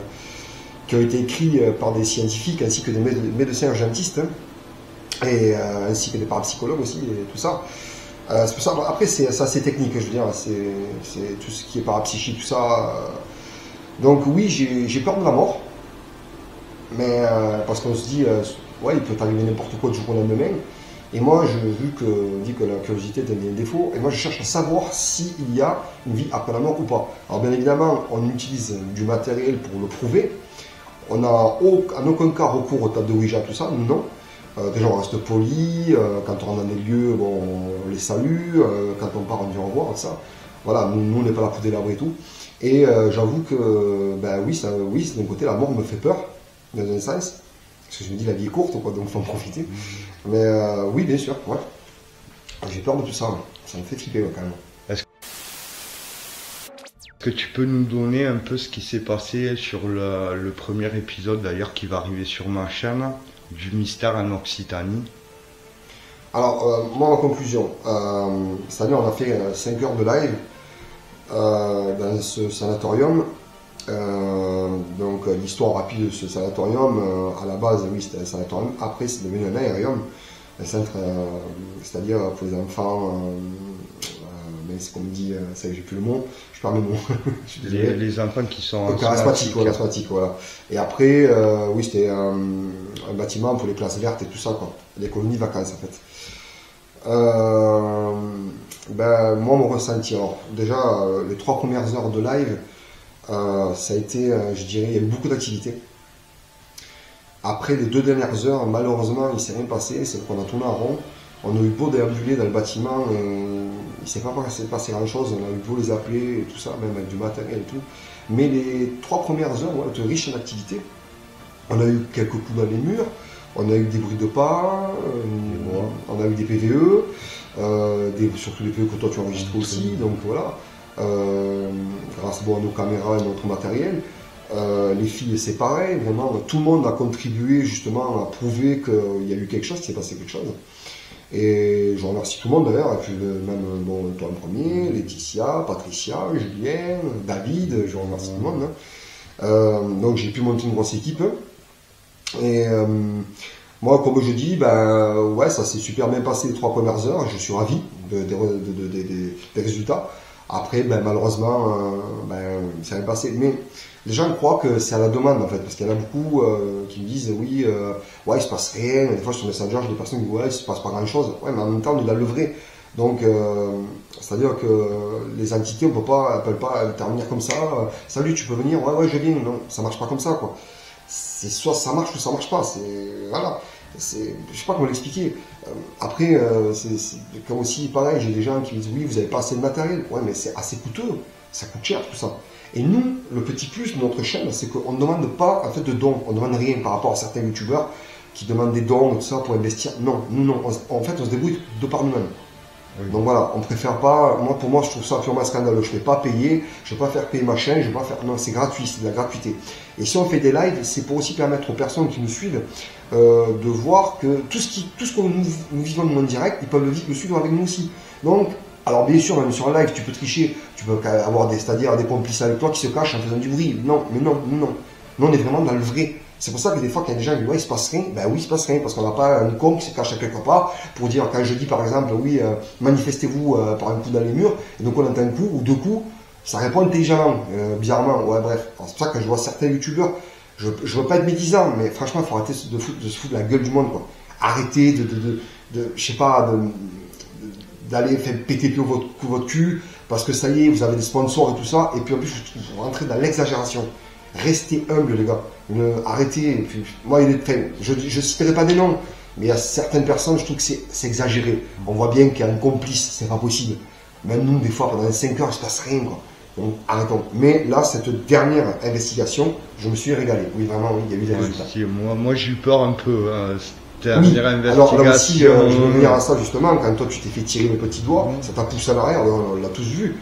qui ont été écrits euh, par des scientifiques ainsi que des mé- médecins urgentistes, hein, et ainsi que des parapsychologues aussi, et tout ça. Pour ça, après, c'est assez technique, je veux dire, c'est tout ce qui est parapsychie, tout ça. Donc, oui, j'ai peur de la mort, mais parce qu'on se dit, ouais, il peut t'arriver n'importe quoi du jour au lendemain. Et moi, je, vu que on dit que la curiosité est un défaut, et moi je cherche à savoir s'il y a une vie après la mort ou pas. Alors bien évidemment, on utilise du matériel pour le prouver. On n'a au- en aucun cas recours aux tables de Ouija, tout ça, non. Euh, déjà, on reste poli, euh, quand on rentre dans des lieux, bon, on les salue, euh, quand on part, on dit au revoir, tout ça. Voilà, nous, nous, on n'est pas là pour délabrer et tout. Et euh, j'avoue que, ben oui, ça, oui, d'un côté, la mort me fait peur, dans un sens, parce que je me dis, la vie est courte, donc faut en profiter. Mais euh, oui, bien sûr, ouais. J'ai peur de tout ça, ouais. ça me fait flipper, ouais, quand même. Est-ce que tu peux nous donner un peu ce qui s'est passé sur le, le premier épisode d'ailleurs qui va arriver sur ma chaîne du mystère en Occitanie? Alors, euh, moi, en conclusion, euh, cette année, on a fait 5 heures de live euh, dans ce sanatorium. Euh, donc, euh, l'histoire rapide de ce sanatorium, euh, à la base, oui, c'était un sanatorium. Après, c'est devenu un aérium, un centre, c'est-à-dire pour les enfants. mais c'est comme dit, euh, ça j'ai plus le mot, je *laughs* je suis désolé. les, les enfants qui sont charismatique, voilà, charismatique, voilà. Et après, euh, oui, c'était euh, un bâtiment pour les classes vertes et tout ça, quoi. Les colonies de vacances, en fait. Euh, ben, moi, mon ressenti, alors, déjà, les trois premières heures de live, euh, ça a été, euh, je dirais, il y a eu beaucoup d'activités. Après les deux dernières heures, malheureusement, il s'est rien passé, c'est qu'on a tourné en rond. On a eu beau déambuler dans le bâtiment, il s'est pas passé, passé grand chose, on a eu beau les appeler et tout ça, même avec du matériel et tout. Mais les trois premières heures ouais, étaient riches en activités. On a eu quelques coups dans les murs, on a eu des bruits de pas, euh, on a eu des PVE, euh, des, surtout des PVE que toi tu enregistres aussi, donc voilà. Euh, grâce bon, à nos caméras et notre matériel. Euh, les filles, c'est pareil, vraiment, tout le monde a contribué justement à prouver qu'il y a eu quelque chose, qu'il s'est passé quelque chose. Et je remercie tout le monde d'ailleurs, euh, même bon, toi le premier, Laetitia, Patricia, Julien, David, je remercie tout le monde. hein. Euh, donc j'ai pu monter une grosse équipe. Et euh, moi, comme je dis, ben ouais, ça s'est super bien passé les trois premières heures, je suis ravi de- de- de- de- de- de- des résultats. Après, ben, malheureusement, euh, ben, ça rien passé. Mais les gens croient que c'est à la demande en fait, parce qu'il y en a beaucoup euh, qui me disent oui, euh, ouais, il se passe rien. Des fois sur Messenger, j'ai des personnes qui disent ouais, il se passe pas grand chose. Ouais, mais en même temps, on est dans le vrai. Donc, euh, c'est-à-dire que les entités, on peut pas, elles pas intervenir comme ça. Salut, tu peux venir? Ouais, ouais, je viens. Non, ça marche pas comme ça, quoi. C'est soit ça marche ou ça marche pas. C'est voilà. C'est, je sais pas comment l'expliquer. Euh, après, euh, c'est, aussi pareil. J'ai des gens qui me disent oui, vous avez pas assez de matériel. Ouais, mais c'est assez coûteux. Ça coûte cher tout ça. Et nous, le petit plus de notre chaîne, c'est qu'on ne demande pas en fait de dons, on ne demande rien par rapport à certains youtubeurs qui demandent des dons et tout ça pour investir. Non, nous non. En fait, on se débrouille de par nous-mêmes. Donc voilà, on préfère pas. Moi, pour moi, je trouve ça purement scandaleux. Je ne vais pas payer, je ne vais pas faire payer ma chaîne, je vais pas faire. Non, c'est gratuit, c'est de la gratuité. Et si on fait des lives, c'est pour aussi permettre aux personnes qui nous suivent euh, de voir que tout ce qui, tout ce que nous, nous vivons en direct, ils peuvent le, le suivre avec nous aussi. Donc, alors bien sûr, même sur un live, tu peux tricher, tu peux avoir des, c'est-à-dire des complices avec toi qui se cachent en faisant du bruit. Non, mais non, non, non. Nous, on est vraiment dans le vrai. C'est pour ça que des fois, quand il y a des gens qui disent, ouais, il se passe rien, ben oui, il se passe rien, parce qu'on n'a pas un con qui se cache quelque part pour dire, quand je dis par exemple, oui, euh, manifestez-vous euh, par un coup dans les murs, et donc on entend un coup ou deux coups, ça répond intelligemment, euh, bizarrement, ouais, bref. C'est pour ça que je vois certains youtubeurs, je, je veux pas être médisant, mais franchement, il faut arrêter de, foutre- de se foutre la gueule du monde, quoi. Arrêtez de, de, de, je sais pas, d'aller faire péter plus votre, votre cul parce que ça y est, vous avez des sponsors et tout ça, et puis en plus, vous rentrez dans l'exagération. Restez humble, les gars. Ne, arrêtez. Puis, moi, il est, enfin, je ne citerai pas des noms, mais il y a certaines personnes, je trouve que c'est exagéré. On voit bien qu'il y a un complice, c'est pas possible. Même nous, des fois, pendant 5 heures, il se passe rien. Quoi. Donc, arrêtons. Mais là, cette dernière investigation, je me suis régalé. Oui, vraiment, oui, il y a eu des Ouais, résultats. si, moi, moi j'ai eu peur un peu. hein, Oui, alors là aussi, euh, je veux venir à ça justement, quand toi tu t'es fait tirer le petit doigt, ça t'a poussé en arrière, on l'a tous vu.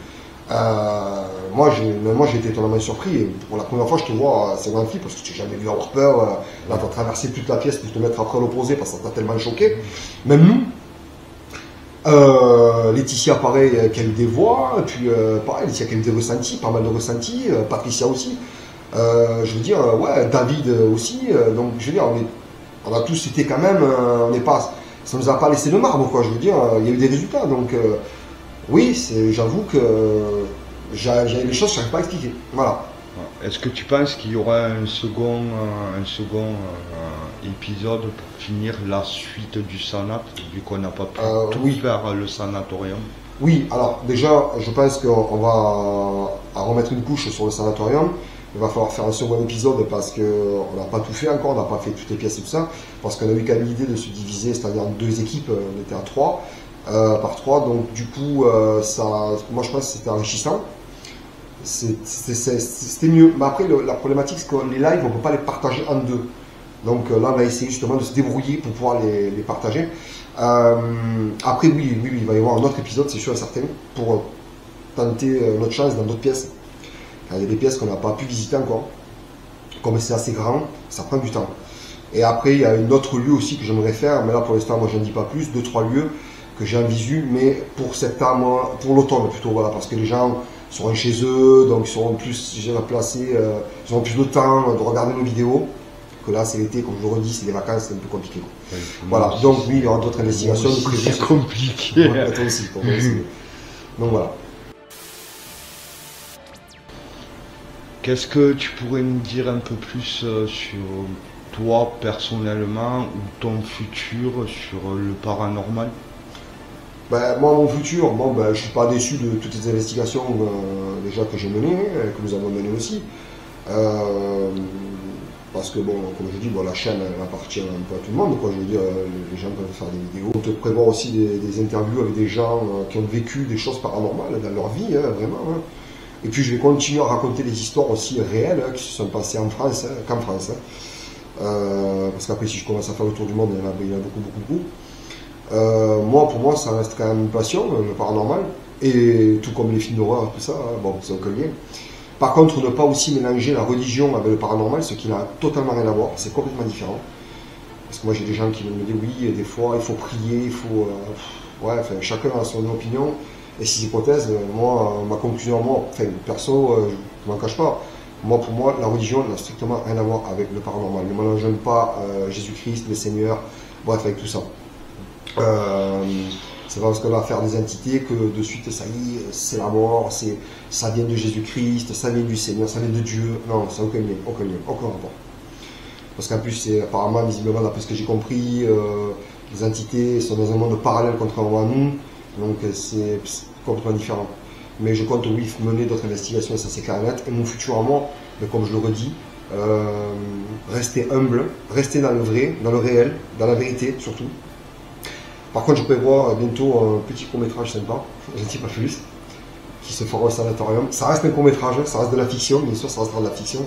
Euh, moi, j'ai, même moi, j'ai été étonnamment surpris. Et pour la première fois, je te vois, euh, c'est magnifique parce que tu n'as jamais vu avoir peur. euh, Là, tu as traversé toute la pièce pour te mettre après à l'opposé parce que ça t'a tellement choqué. Même nous. Euh, Laetitia, pareil, euh, qui a eu des voix. Puis, euh, pareil, Laetitia qui a eu des ressentis, pas mal de ressentis. euh, Patricia aussi. Euh, je veux dire, euh, ouais, David euh, aussi. euh, donc, je veux dire, on, est, on a tous été quand même, euh, on n'est pas, ça nous a pas laissé de marbre, quoi. Je veux dire, euh, il y a eu des résultats. Donc, euh, oui, j'avoue que j'ai des choses que je n'arrive pas à expliquer. Voilà. Est-ce que tu penses qu'il y aura un second, euh, un second euh, épisode pour finir la suite du sanat, vu qu'on n'a pas pu Euh, tout oui. faire le sanatorium? Oui, alors déjà, je pense qu'on on va remettre une couche sur le sanatorium. Il va falloir faire un second épisode parce qu'on n'a pas tout fait encore, on n'a pas fait toutes les pièces et tout ça, parce qu'on a eu quand même l'idée de se diviser, c'est-à-dire en deux équipes, on était à trois, par trois, donc du coup, euh, ça, moi je pense que c'était enrichissant. C'était mieux. Mais après, la problématique, c'est que les lives, on ne peut pas les partager en deux. Donc euh, là, on a essayé justement de se débrouiller pour pouvoir les, partager. Euh, après, oui, oui, il va y avoir un autre épisode, c'est sûr et certain, pour euh, tenter euh, notre chance dans d'autres pièces. Il y a des pièces qu'on n'a pas pu visiter encore. Comme c'est assez grand, ça prend du temps. Et après, il y a un autre lieu aussi que j'aimerais faire, mais là pour l'instant, moi je n'en dis pas plus, deux, trois lieux que j'ai en visu, mais pour septembre, pour l'automne plutôt, voilà, parce que les gens seront chez eux, donc ils seront plus je dirais, placés, euh, ils auront plus de temps de regarder nos vidéos. Que là, c'est l'été, comme je le redis, c'est les vacances, c'est un peu compliqué. quoi. Voilà, donc oui, il y aura d'autres investigations. C'est *laughs* compliqué. Ouais, toi aussi, pour moi *laughs* aussi. Donc voilà. Qu'est-ce que tu pourrais nous dire un peu plus euh, sur toi personnellement ou ton futur sur le paranormal? Ben, moi, mon futur, bon, ben, je suis pas déçu de toutes les investigations euh, déjà que j'ai menées, euh, que nous avons menées aussi. Euh, parce que, bon, comme je dis, bon, la chaîne elle appartient un peu à tout le monde. Quoi. Je veux dire, euh, les gens peuvent faire des vidéos. On te prévoit aussi des, interviews avec des gens qui ont vécu des choses paranormales dans leur vie, hein, vraiment. hein. Et puis, je vais continuer à raconter des histoires aussi réelles hein, qui se sont passées en France, hein, qu'en France. hein. Parce qu'après, si je commence à faire le tour du monde, il y en a, il y en a beaucoup, beaucoup, beaucoup. Euh, moi, pour moi, ça reste quand même une passion, le paranormal, et tout comme les films d'horreur, tout ça, hein, bon, c'est aucun lien. Par contre, ne pas aussi mélanger la religion avec le paranormal, ce qui n'a totalement rien à voir, c'est complètement différent. Parce que moi, j'ai des gens qui me disent oui, des fois, il faut prier, il faut. euh, ouais, enfin, chacun a son opinion et ses hypothèses. Euh, Moi, ma conclusion, moi, enfin, perso, je ne m'en cache pas. Moi, pour moi, la religion n'a strictement rien à voir avec le paranormal. Ne mélangeons pas Jésus-Christ, le Seigneur, bref, avec tout ça. Euh, c'est parce qu'on va faire des entités que de suite ça y est, c'est la mort, ça vient de Jésus-Christ, ça vient du Seigneur, ça vient de Dieu. Non, ça aucun lien, aucun lien, aucun rapport. Parce qu'en plus, c'est apparemment, visiblement, d'après ce que j'ai compris, euh, les entités sont dans un monde parallèle contrairement à nous, donc euh, c'est, complètement différent. Mais je compte, oui, mener d'autres investigations, ça c'est clair et net. Et mon futur moi, mais comme je le redis, euh, rester humble, rester dans le vrai, dans le réel, dans la vérité surtout. Par contre, je prévois bientôt un petit court-métrage sympa, je ne dis pas plus, qui se fera au sanatorium. Ça reste un court-métrage, ça reste de la fiction, bien sûr, ça restera de la fiction.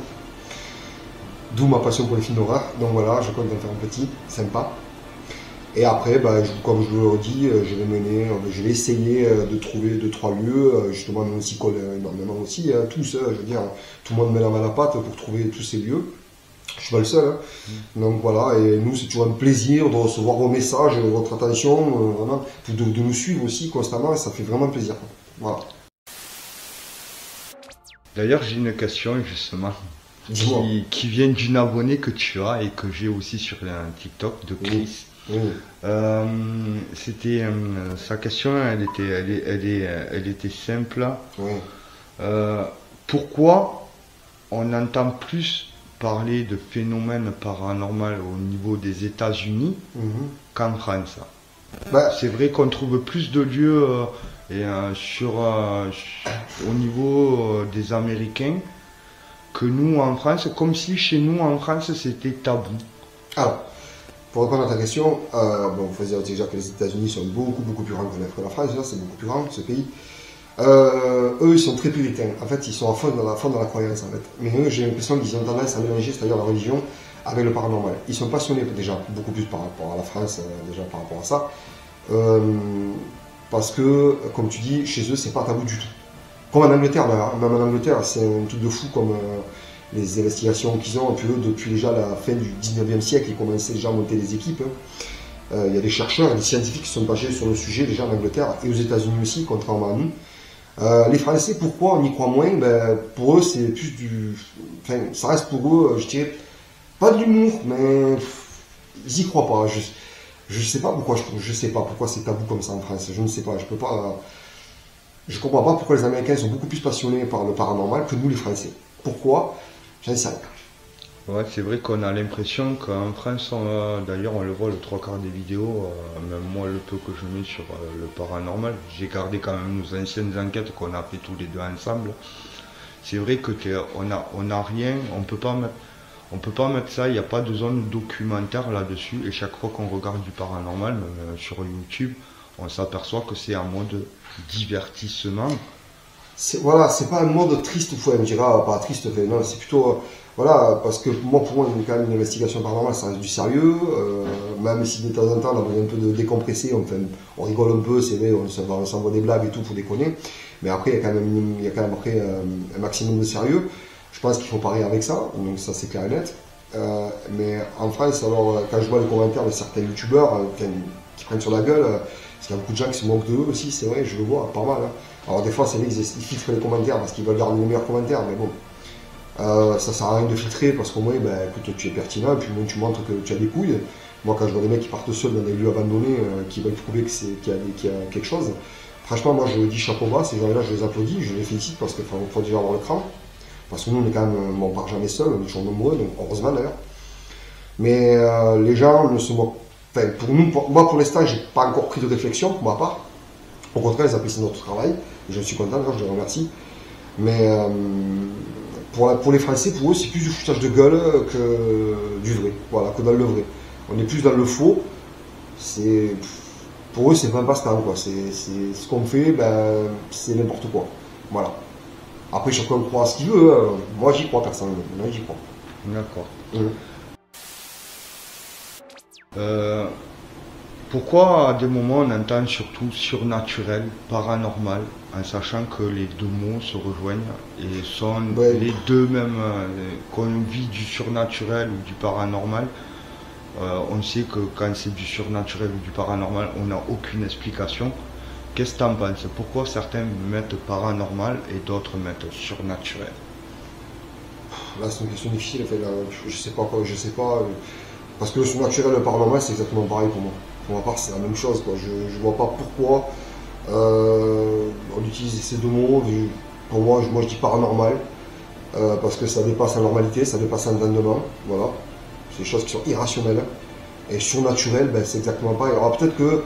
D'où ma passion pour les films d'horreur. Donc voilà, je compte en faire un petit, sympa. Et après, bah, comme je le redis, euh, je vais mener, euh, je vais essayer euh, de trouver deux, trois lieux. euh, Justement, nous aussi énormément aussi, hein, tous, je veux dire, tout le monde met la main à la pâte pour trouver tous ces lieux. Je suis pas le seul. hein. Donc voilà, et nous, c'est toujours un plaisir de recevoir vos messages, votre attention, euh, vraiment, de, de nous suivre aussi constamment, et ça fait vraiment plaisir. Voilà. D'ailleurs, j'ai une question justement qui, qui vient d'une abonnée que tu as et que j'ai aussi sur un TikTok de Chris. Oui. Euh, c'était euh, sa question, elle était, elle, est- elle, est, elle était simple. Oui. Pourquoi on entend plus parler de phénomènes paranormaux au niveau des États-Unis Mhm. qu'en France Bah, C'est vrai qu'on trouve plus de lieux euh, et, euh, sur, euh, au niveau des Américains que nous en France, comme si chez nous en France c'était tabou. Alors, pour répondre à ta question, bon, il faut dire déjà que les États-Unis sont beaucoup, beaucoup plus grands que la, France, c'est beaucoup plus grand, ce pays. Euh, eux, ils sont très puritains. En fait, ils sont à fond dans la, fond dans la croyance, en fait. Mais eux, j'ai l'impression qu'ils ont tendance à mélanger, c'est-à-dire la religion, avec le paranormal. Ils sont passionnés, déjà, beaucoup plus par rapport à la France, euh, déjà, par rapport à ça. Euh, parce que, comme tu dis, chez eux, c'est pas tabou du tout. Comme en Angleterre. Même en Angleterre, c'est un truc de fou comme les investigations qu'ils ont. Et puis eux, depuis déjà la fin du 19e siècle, ils commençaient déjà à monter des équipes. hein. Il y a des chercheurs des scientifiques qui sont penchés sur le sujet déjà en Angleterre et aux États-Unis aussi, contrairement à nous. Euh, les Français, pourquoi on y croit moins? Ben, Pour eux, c'est plus du. Enfin, ça reste pour eux, je dirais, pas de l'humour, mais ils y croient pas. Je, je sais pas pourquoi, je, je sais pas pourquoi c'est tabou comme ça en France. Je ne sais pas, je peux pas. Je comprends pas pourquoi les Américains sont beaucoup plus passionnés par le paranormal que nous les Français. Pourquoi? J'en sais rien. C'est vrai qu'on a l'impression qu'en France, d'ailleurs on le voit le trois quarts des vidéos, euh, même moi le peu que je mets sur euh, le paranormal, j'ai gardé quand même nos anciennes enquêtes qu'on a fait tous les deux ensemble. C'est vrai que on a, on a rien, on peut pas on peut pas mettre ça, il n'y a pas de zone documentaire là-dessus, et chaque fois qu'on regarde du paranormal, euh, sur YouTube, on s'aperçoit que c'est en mode divertissement. C'est- voilà, c'est pas un mode triste ou fou, on dira, pas triste, fait, non, c'est plutôt, euh, voilà, parce que moi, pour moi, quand même une investigation paranormale, ça reste du sérieux, euh, même si de temps en temps, on a besoin un peu de décompresser, on, fait, on rigole un peu, c'est vrai, on s'envoie des blagues et tout pour déconner, mais après, il y a quand même, il y a quand même après euh, un maximum de sérieux. Je pense qu'il faut parier avec ça, donc ça c'est clair et net. Euh, mais en France, alors, euh, quand je vois les commentaires de certains youtubeurs euh, qui, prennent sur la gueule, euh, parce qu'il y a beaucoup de gens qui se moquent de eux aussi, c'est vrai, je le vois, pas mal. hein. Alors des fois, vrai qu'ils ils filtrent les commentaires parce qu'ils veulent garder les meilleurs commentaires, mais bon. Euh, ça sert à rien de filtrer parce qu'au moins, ben, écoute, tu es pertinent et puis au moins tu montres que tu as des couilles. Moi, quand je vois des mecs qui partent seuls dans des lieux abandonnés, euh, qui veulent prouver qu'il y, y a quelque chose, franchement, moi je dis chapeau bas, ces gens-là, je les applaudis, je les félicite parce qu'il faut, déjà avoir le cran. Parce que nous, on est quand même, euh, on part jamais seul, on est toujours nombreux, donc heureusement d'ailleurs. Mais les gens ne se moquent. Enfin, pour nous, moi pour l'instant, j'ai pas encore pris de réflexion pour ma part. Au contraire, ils apprécient notre travail. Je suis content, je les remercie. Mais euh, pour, la- pour les Français, pour eux, c'est plus du foutage de gueule que du vrai. Voilà, que dans le vrai. On est plus dans le faux. C'est pour eux, c'est pas un passe-temps, ce qu'on fait, ben, c'est n'importe quoi. Voilà. Après, chacun croit à ce qu'il veut. hein. Moi, j'y crois personnellement. Moi, j'y crois. D'accord. Mhm. Euh, pourquoi à des moments on entend surtout surnaturel, paranormal, en sachant que les deux mots se rejoignent et sont Ouais. les deux mêmes, euh, qu'on vit du surnaturel ou du paranormal, euh, on sait que quand c'est du surnaturel ou du paranormal, on n'a aucune explication. Qu'est-ce que tu en penses? Pourquoi certains mettent paranormal et d'autres mettent surnaturel? Là, c'est une question difficile. en fait, là, je, je sais pas quoi, je sais pas. Parce que le surnaturel et le paranormal, c'est exactement pareil pour moi. Pour ma part, c'est la même chose. Je, je vois pas pourquoi euh, on utilise ces deux mots. Pour moi, je, moi, je dis paranormal. euh, parce que ça dépasse la normalité, ça dépasse l'entendement. Voilà. C'est des choses qui sont irrationnelles. Et surnaturel, ben, c'est exactement pareil. Alors peut-être que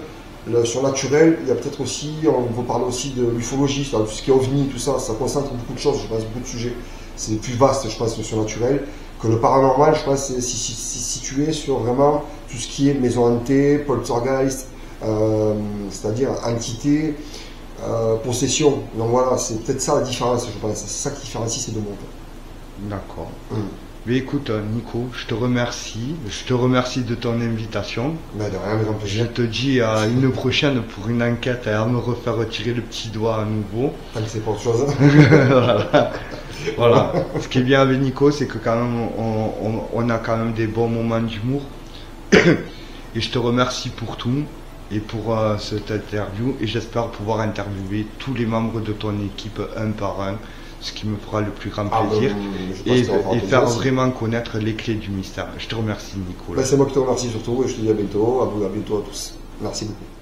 le surnaturel, il y a peut-être aussi, on peut parler aussi de l'ufologie, tout ce qui est ovni, tout ça, ça concentre beaucoup de choses, je pense, beaucoup de sujets. C'est plus vaste, je pense, le surnaturel. Que le paranormal, je pense, c'est si- si- si- situé sur vraiment tout ce qui est maison hantée, poltergeist, euh, c'est-à-dire entité, euh, possession. Donc voilà, c'est peut-être ça la différence, je pense. C'est ça qui différencie ces deux mondes. D'accord. Mhm. Mais écoute, euh, Nico, je te remercie. Je te remercie de ton invitation. Mais de rien, mais Je te dis à une prochaine pour une enquête et à me refaire retirer le petit doigt à nouveau. Tant que c'est pas autre chose. *laughs* voilà. Voilà. Ce qui est bien avec Nico, c'est que quand même, on, on- on a quand même des bons moments d'humour. *coughs* Et je te remercie pour tout et pour euh, cette interview. Et j'espère pouvoir interviewer tous les membres de ton équipe un par un, ce qui me fera le plus grand Ah, plaisir. ben, pense et, faire vraiment connaître les clés du mystère. Je te remercie, Nicolas. Ben, c'est moi qui te remercie surtout et je te dis à bientôt, à vous, à bientôt à tous. Merci beaucoup.